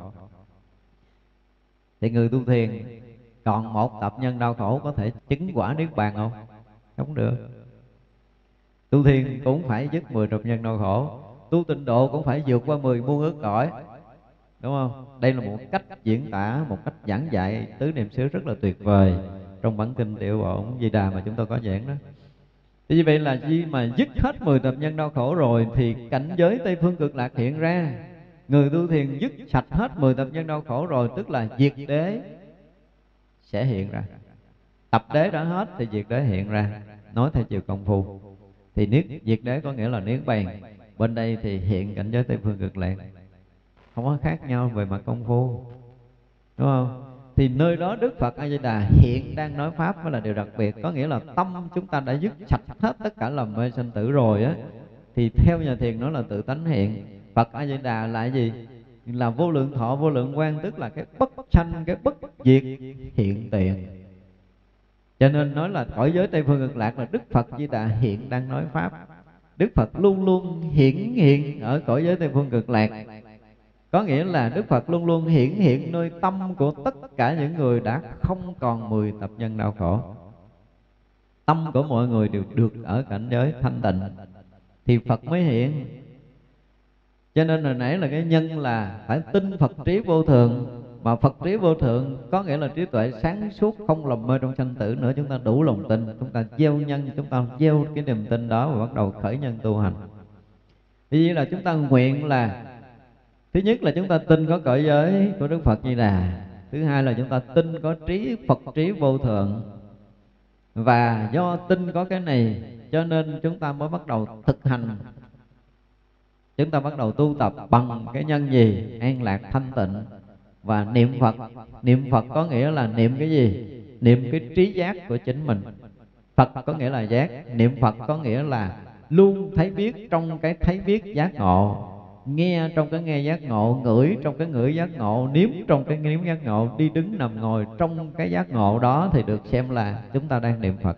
C: Thì người tu thiền, còn một tập nhân đau khổ có thể chứng quả niết bàn không? Không được. Tu thiền cũng phải dứt mười tập nhân đau khổ. Tu tịnh độ cũng phải vượt qua mười muôn ước cõi đúng không? Đây là một cách diễn tả, một cách giảng dạy tứ niệm xứ rất là tuyệt vời. Trong bản kinh tiểu bổn di đà mà chúng tôi có giảng đó. Thì như vậy là khi mà dứt hết mười tập nhân đau khổ rồi thì cảnh giới tây phương cực lạc hiện ra. Người tu thiền dứt sạch hết mười tập nhân đau khổ rồi, tức là diệt đế sẽ hiện ra. Tập đế đã hết thì diệt đế hiện ra. Nói theo chiều công phu. Thì niết, diệt đế có nghĩa là niết bàn. Bên đây thì hiện cảnh giới tây phương cực lạc không có khác nhau về mặt công phu. Đúng không? Thì nơi đó đức phật a di đà hiện đang nói pháp mới là điều đặc biệt. Có nghĩa là tâm chúng ta đã dứt sạch hết tất cả lầm mê sinh tử rồi á, thì theo nhà thiền nó là tự tánh hiện. Phật a di đà là gì? Là vô lượng thọ, vô lượng quan tức là cái bất sanh, cái bất diệt hiện tiền. Cho nên nói là cõi giới tây phương cực lạc là đức phật di đà hiện đang nói pháp. Đức phật luôn luôn hiển hiện ở cõi giới tây phương cực lạc có nghĩa là đức phật luôn luôn hiển hiện nơi tâm của tất cả những người đã không còn mười tập nhân đau khổ. Tâm của mọi người đều được ở cảnh giới thanh tịnh thì phật mới hiện. Cho nên hồi nãy là cái nhân là phải tin phật trí vô thường. Mà phật trí vô thượng có nghĩa là trí tuệ sáng suốt, không lầm mê trong sanh tử nữa. Chúng ta đủ lòng tin, chúng ta gieo nhân, chúng ta gieo cái niềm tin đó và bắt đầu khởi nhân tu hành. Vì là chúng ta nguyện là thứ nhất là chúng ta tin có cõi giới của đức phật di đà. Thứ hai là chúng ta tin có trí phật, trí vô thượng. Và do tin có cái này, cho nên chúng ta mới bắt đầu thực hành. Chúng ta bắt đầu tu tập bằng cái nhân gì? An lạc thanh tịnh. Và niệm phật niệm phật có nghĩa là niệm cái gì? Niệm cái trí giác của chính mình. Phật có nghĩa là giác, niệm phật có nghĩa là luôn thấy biết trong cái thấy biết giác ngộ nghe trong cái nghe giác ngộ, ngửi trong cái ngửi giác ngộ, nếm trong cái nếm giác ngộ, đi đứng nằm ngồi trong cái giác ngộ đó thì được xem là chúng ta đang niệm phật.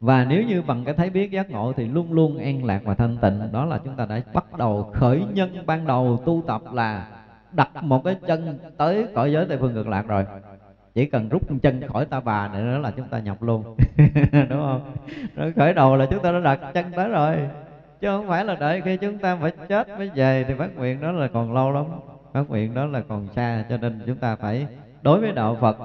C: Và nếu như bằng cái thấy biết giác ngộ thì luôn luôn an lạc và thanh tịnh. Đó là chúng ta đã bắt đầu khởi nhân ban đầu tu tập là đặt một cái chân tới cõi giới tây phương cực lạc rồi. Chỉ cần rút chân khỏi ta bà nữa là chúng ta nhập luôn. Đúng không? Rồi khởi đầu là chúng ta đã đặt chân tới rồi chứ không phải là đợi khi chúng ta phải chết mới về thì phát nguyện đó là còn lâu lắm. Phát nguyện đó là còn xa, cho nên chúng ta phải đối với đạo phật.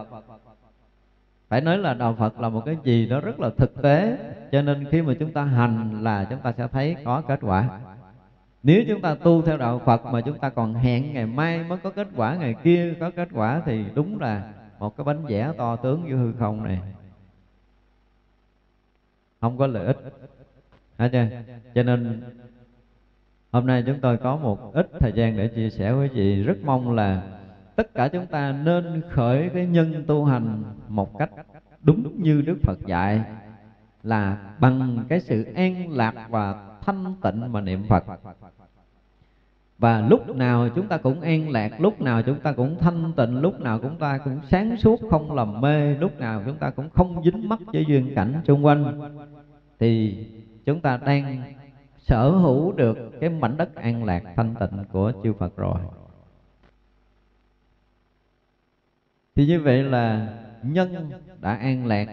C: Phải nói là đạo phật là một cái gì đó rất là thực tế, cho nên khi mà chúng ta hành là chúng ta sẽ thấy có kết quả. Nếu chúng ta tu theo đạo phật mà chúng ta còn hẹn ngày mai mới có kết quả, ngày kia có kết quả thì đúng là một cái bánh vẽ to tướng như hư không này. Không có lợi ích. Hả chưa? cho nên hôm nay chúng tôi có một ít thời gian để chia sẻ với chị rất mong là tất cả chúng ta nên khởi cái nhân tu hành một cách đúng như đức phật dạy, là bằng cái sự an lạc và thanh tịnh mà niệm phật và lúc nào chúng ta cũng an lạc, lúc nào chúng ta cũng thanh tịnh, lúc nào chúng ta cũng sáng suốt, không lầm mê, lúc nào chúng ta cũng không dính mắc với duyên cảnh xung quanh, thì chúng ta đang sở hữu được cái mảnh đất an lạc thanh tịnh của chư Phật rồi. Thì như vậy là nhân đã an lạc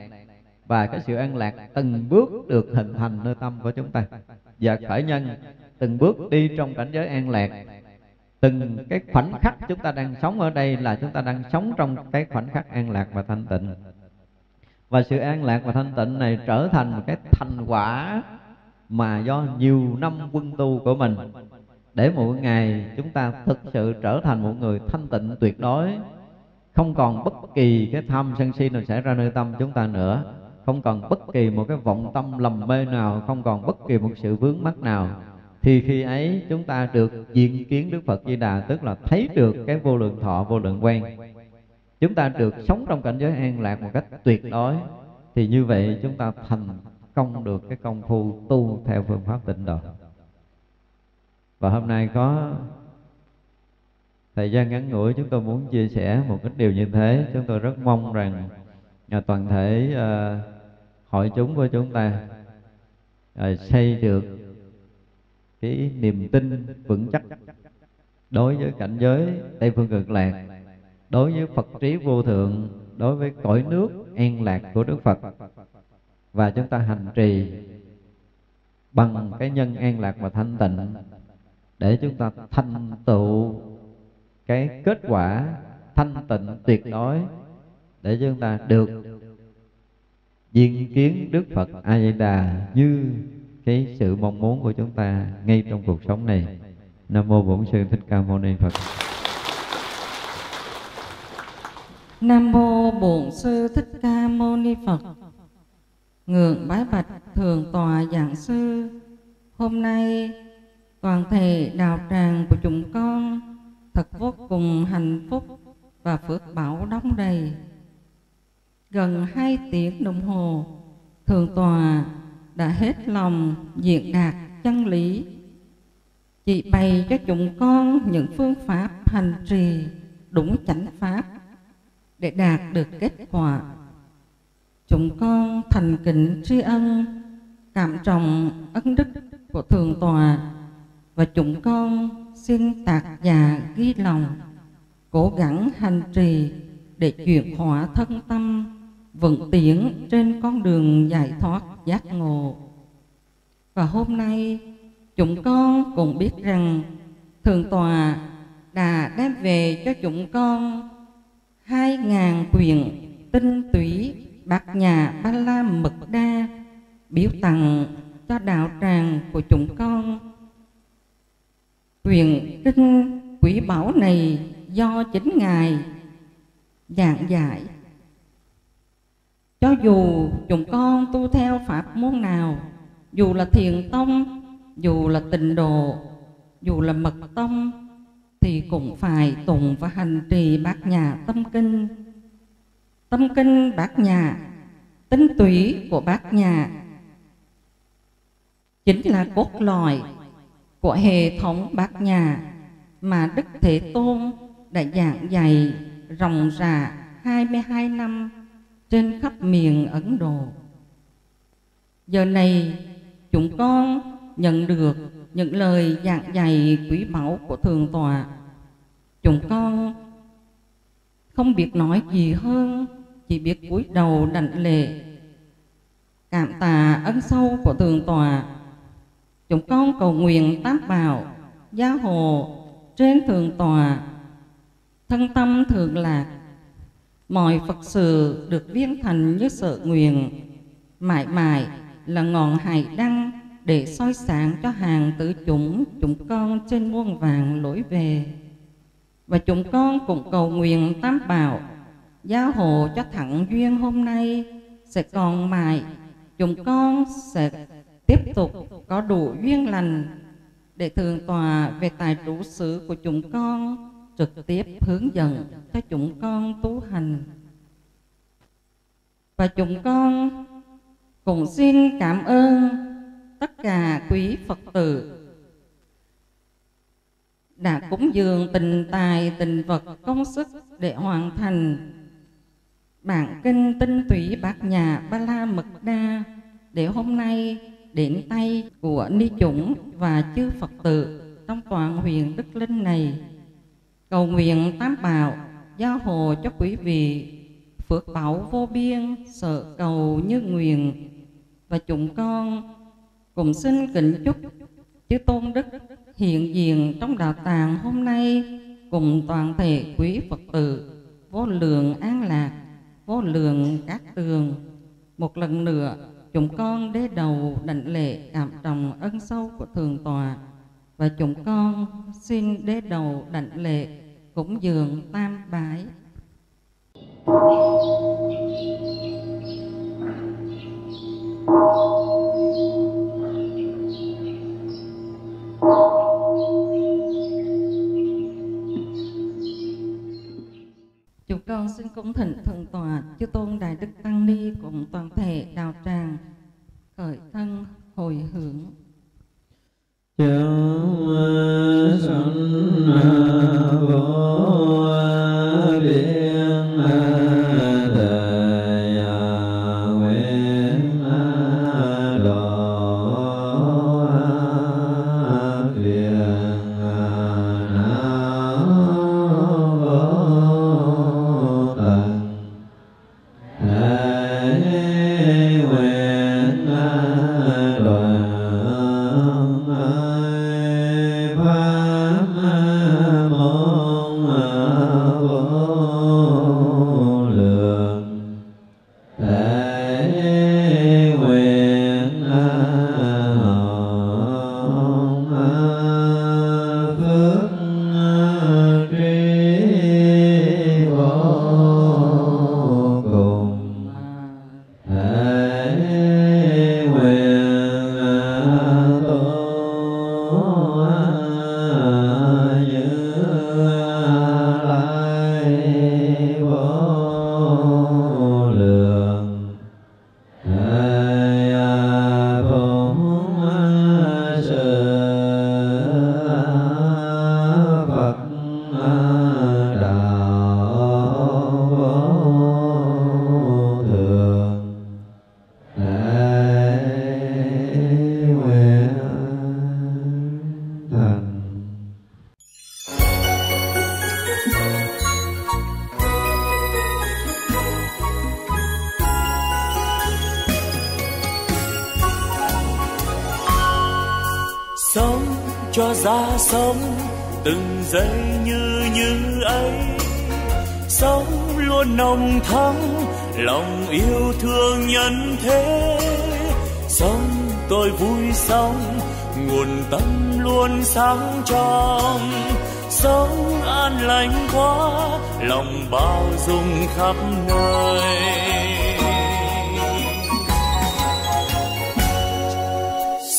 C: và cái sự an lạc từng bước được hình thành nơi tâm của chúng ta. Và khởi nhân từng bước đi trong cảnh giới an lạc. Từng cái khoảnh khắc chúng ta đang sống ở đây là chúng ta đang sống trong cái khoảnh khắc an lạc và thanh tịnh. Và sự an lạc và thanh tịnh này trở thành một cái thành quả mà do nhiều năm quân tu của mình. Để mỗi ngày chúng ta thực sự trở thành một người thanh tịnh tuyệt đối. Không còn bất kỳ cái tham sân si nào xảy ra nơi tâm chúng ta nữa. Không còn bất kỳ một cái vọng tâm lầm mê nào, không còn bất kỳ một sự vướng mắc nào. Thì khi ấy chúng ta được diện kiến Đức Phật Di Đà, tức là thấy được cái vô lượng thọ, vô lượng quen. Chúng ta được sống trong cảnh giới an lạc một cách tuyệt đối. Thì như vậy chúng ta thành công được cái công phu tu theo phương pháp tịnh độ và hôm nay có thời gian ngắn ngủi chúng tôi muốn chia sẻ một cái điều như thế. Chúng tôi rất mong rằng à, toàn thể à, hội chúng của chúng ta à, xây được cái niềm tin vững chắc đối với cảnh giới tây phương cực lạc đối với phật trí vô thượng đối với cõi nước an lạc của đức phật và chúng ta hành trì bằng cái nhân an lạc và thanh tịnh để chúng ta thành tựu cái kết quả thanh tịnh tuyệt đối để chúng ta được diện kiến Đức Phật A Di Đà như cái sự mong muốn của chúng ta ngay trong cuộc sống này. Nam mô Bổn Sư Thích Ca Mâu Ni Phật.
E: Nam mô Bổn Sư Thích Ca Mâu Ni Phật. Ngưỡng bái bạch thường tòa giảng sư. Hôm nay toàn thể đạo tràng của chúng con thật vô cùng hạnh phúc và phước bảo đóng đầy. Gần hai tiếng đồng hồ, thường tòa đã hết lòng diễn đạt chân lý. Chị bày cho chúng con những phương pháp hành trì đúng chánh pháp để đạt được kết quả. Chúng con thành kính tri ân, cảm trọng ân đức của Thượng Tọa và chúng con xin tạc già ghi lòng, cố gắng hành trì để chuyển hóa thân tâm vững tiến trên con đường giải thoát giác ngộ. Và hôm nay chúng con cũng biết rằng Thượng Tọa đã đem về cho chúng con hai ngàn quyển tinh túy bát nhà ba la mật đa, biểu tặng cho đạo tràng của chúng con. Quyền kinh quý bảo này do chính ngài giảng giải. Cho dù chúng con tu theo pháp môn nào, dù là thiền tông, dù là tịnh độ, dù là mật tông, thì cũng phải tụng và hành trì bát nhà tâm kinh tâm kinh bát nhà tinh túy của bát nhà chính là cốt lõi của hệ thống bát nhà mà Đức Thế Tôn đã giảng dạy ròng rã 22 năm trên khắp miền Ấn Độ. Giờ này chúng con nhận được những lời giảng dạy quý báu của Thượng Tọa. Chúng con không biết nói gì hơn, chỉ biết cúi đầu đảnh lễ. Cảm tạ ân sâu của tường tòa Chúng con cầu nguyện tam bảo, gia hộ trên Thượng tòa thân tâm thường lạc, mọi Phật sự được viên thành như sợ nguyện, mãi mãi là ngọn hải đăng để soi sáng cho hàng tử chúng chúng con trên muôn vàng lối về. Và chúng con cũng cầu nguyện tam bảo gia hộ cho thẳng duyên hôm nay sẽ còn mãi. Chúng con sẽ tiếp tục có đủ duyên lành để thường tòa về tài trụ sự của chúng con trực tiếp hướng dẫn cho chúng con tu hành. Và chúng con cũng xin cảm ơn tất cả quý Phật tử đã cúng dường tình tài, tình vật, công sức để hoàn thành bản kinh tinh túy bát nhà Ba La Mật Đa để hôm nay đến tay của ni chúng và chư Phật tử trong toàn huyện Đức Linh này. Cầu nguyện tam bảo gia hộ cho quý vị phước bảo vô biên sợ cầu như nguyện và chúng con cùng xin kính chúc chư tôn đức hiện diện trong đạo tàng hôm nay cùng toàn thể quý Phật tử vô lượng an lạc, vô lượng các tường. Một lần nữa, chúng con đế đầu đảnh lễ cảm trọng ân sâu của Thường Tòa và chúng con xin đế đầu đảnh lễ cúng dường tam bái. Chúng con xin cung thỉnh thượng tọa chư tôn đại đức tăng ni cùng toàn thể đạo tràng khởi thân hồi hướng.
F: Chúng sanh à, vô
G: à, biên à, sáng trong sống an lành quá, lòng bao dung khắp nơi.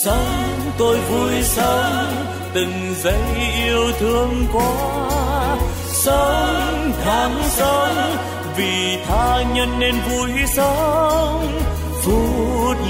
G: Sống tôi vui sống từng giây yêu thương quá. Sống tháng sống vì tha nhân nên vui sống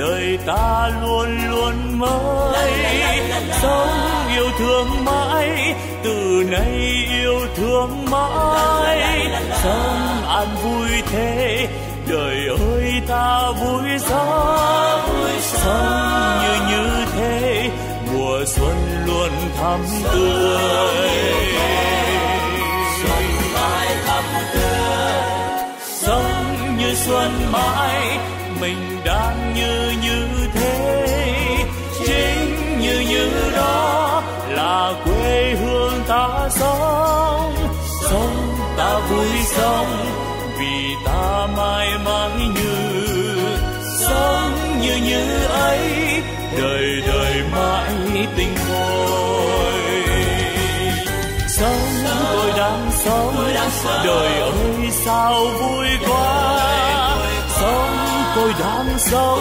G: đời ta luôn luôn mới. Sống yêu thương mãi từ nay yêu thương mãi. Sống an vui thế đời ơi ta vui sống. Sống như như thế mùa xuân luôn thắm tươi. xuân mãi thắm tươi. Sống như xuân mãi mình là quê hương ta sống sống ta vui sống, vì ta mãi mãi như, sống như như ấy, đời đời mãi tình ngồi sống tôi đang sống, đời ơi sao vui quá. Sống tôi đang sống,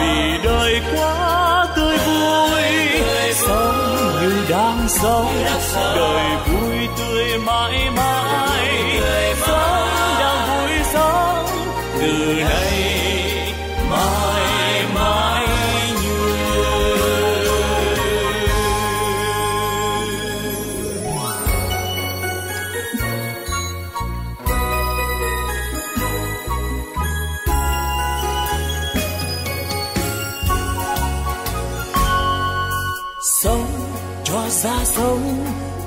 G: vì đời quá đang sống. Đời vui tươi mãi mãi sống đang vui sống. Từ nay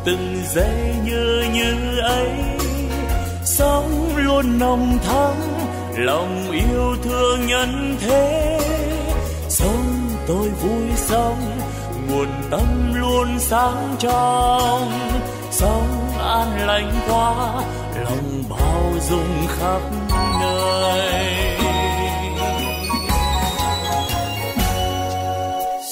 G: từng giây như như ấy. Sống luôn nồng thắm, lòng yêu thương nhân thế. Sống tôi vui sống, nguồn tâm luôn sáng trong. Sống an lành quá lòng bao dung khắp nơi.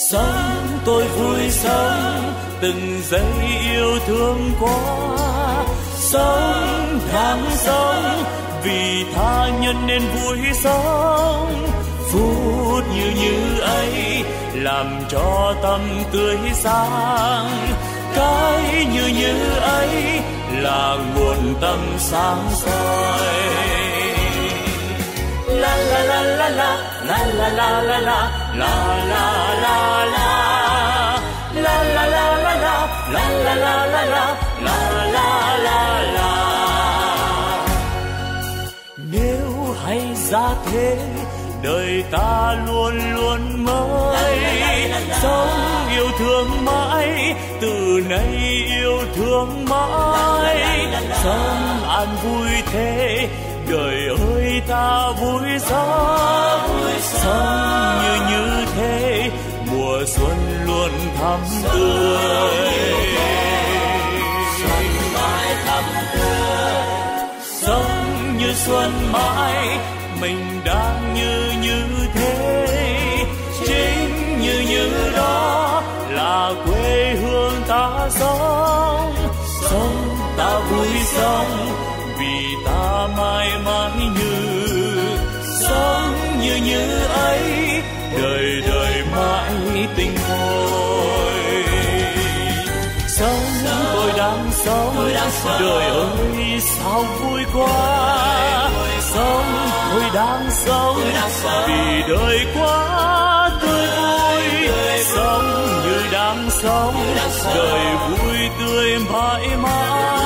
G: Sống tôi vui sống từng giây yêu thương quá sống tháng sống, vì tha nhân nên vui sống. Phút như như ấy làm cho tâm tươi sáng. Cái như như ấy là nguồn tâm sáng soi. La la la la la la la la la la la la la la la la la la la la la la la. Nếu hay ra thế, đời ta luôn luôn mới. Sống yêu thương mãi, từ nay yêu thương mãi. Sống an vui thế, đời ơi ta vui sống sống như như thế mùa xuân luôn thắm tươi. Xuân mãi thắm tươi. Sống như xuân mãi, mình đang như như thế. Chính như như đó là quê hương ta sống. Sống ta vui sống vì ta mãi mãi như đời ơi, sao vui quá. Sống tôi đang sống. Vì đời quá tươi vui. Sống như đang sống. Đời vui tươi mãi mãi.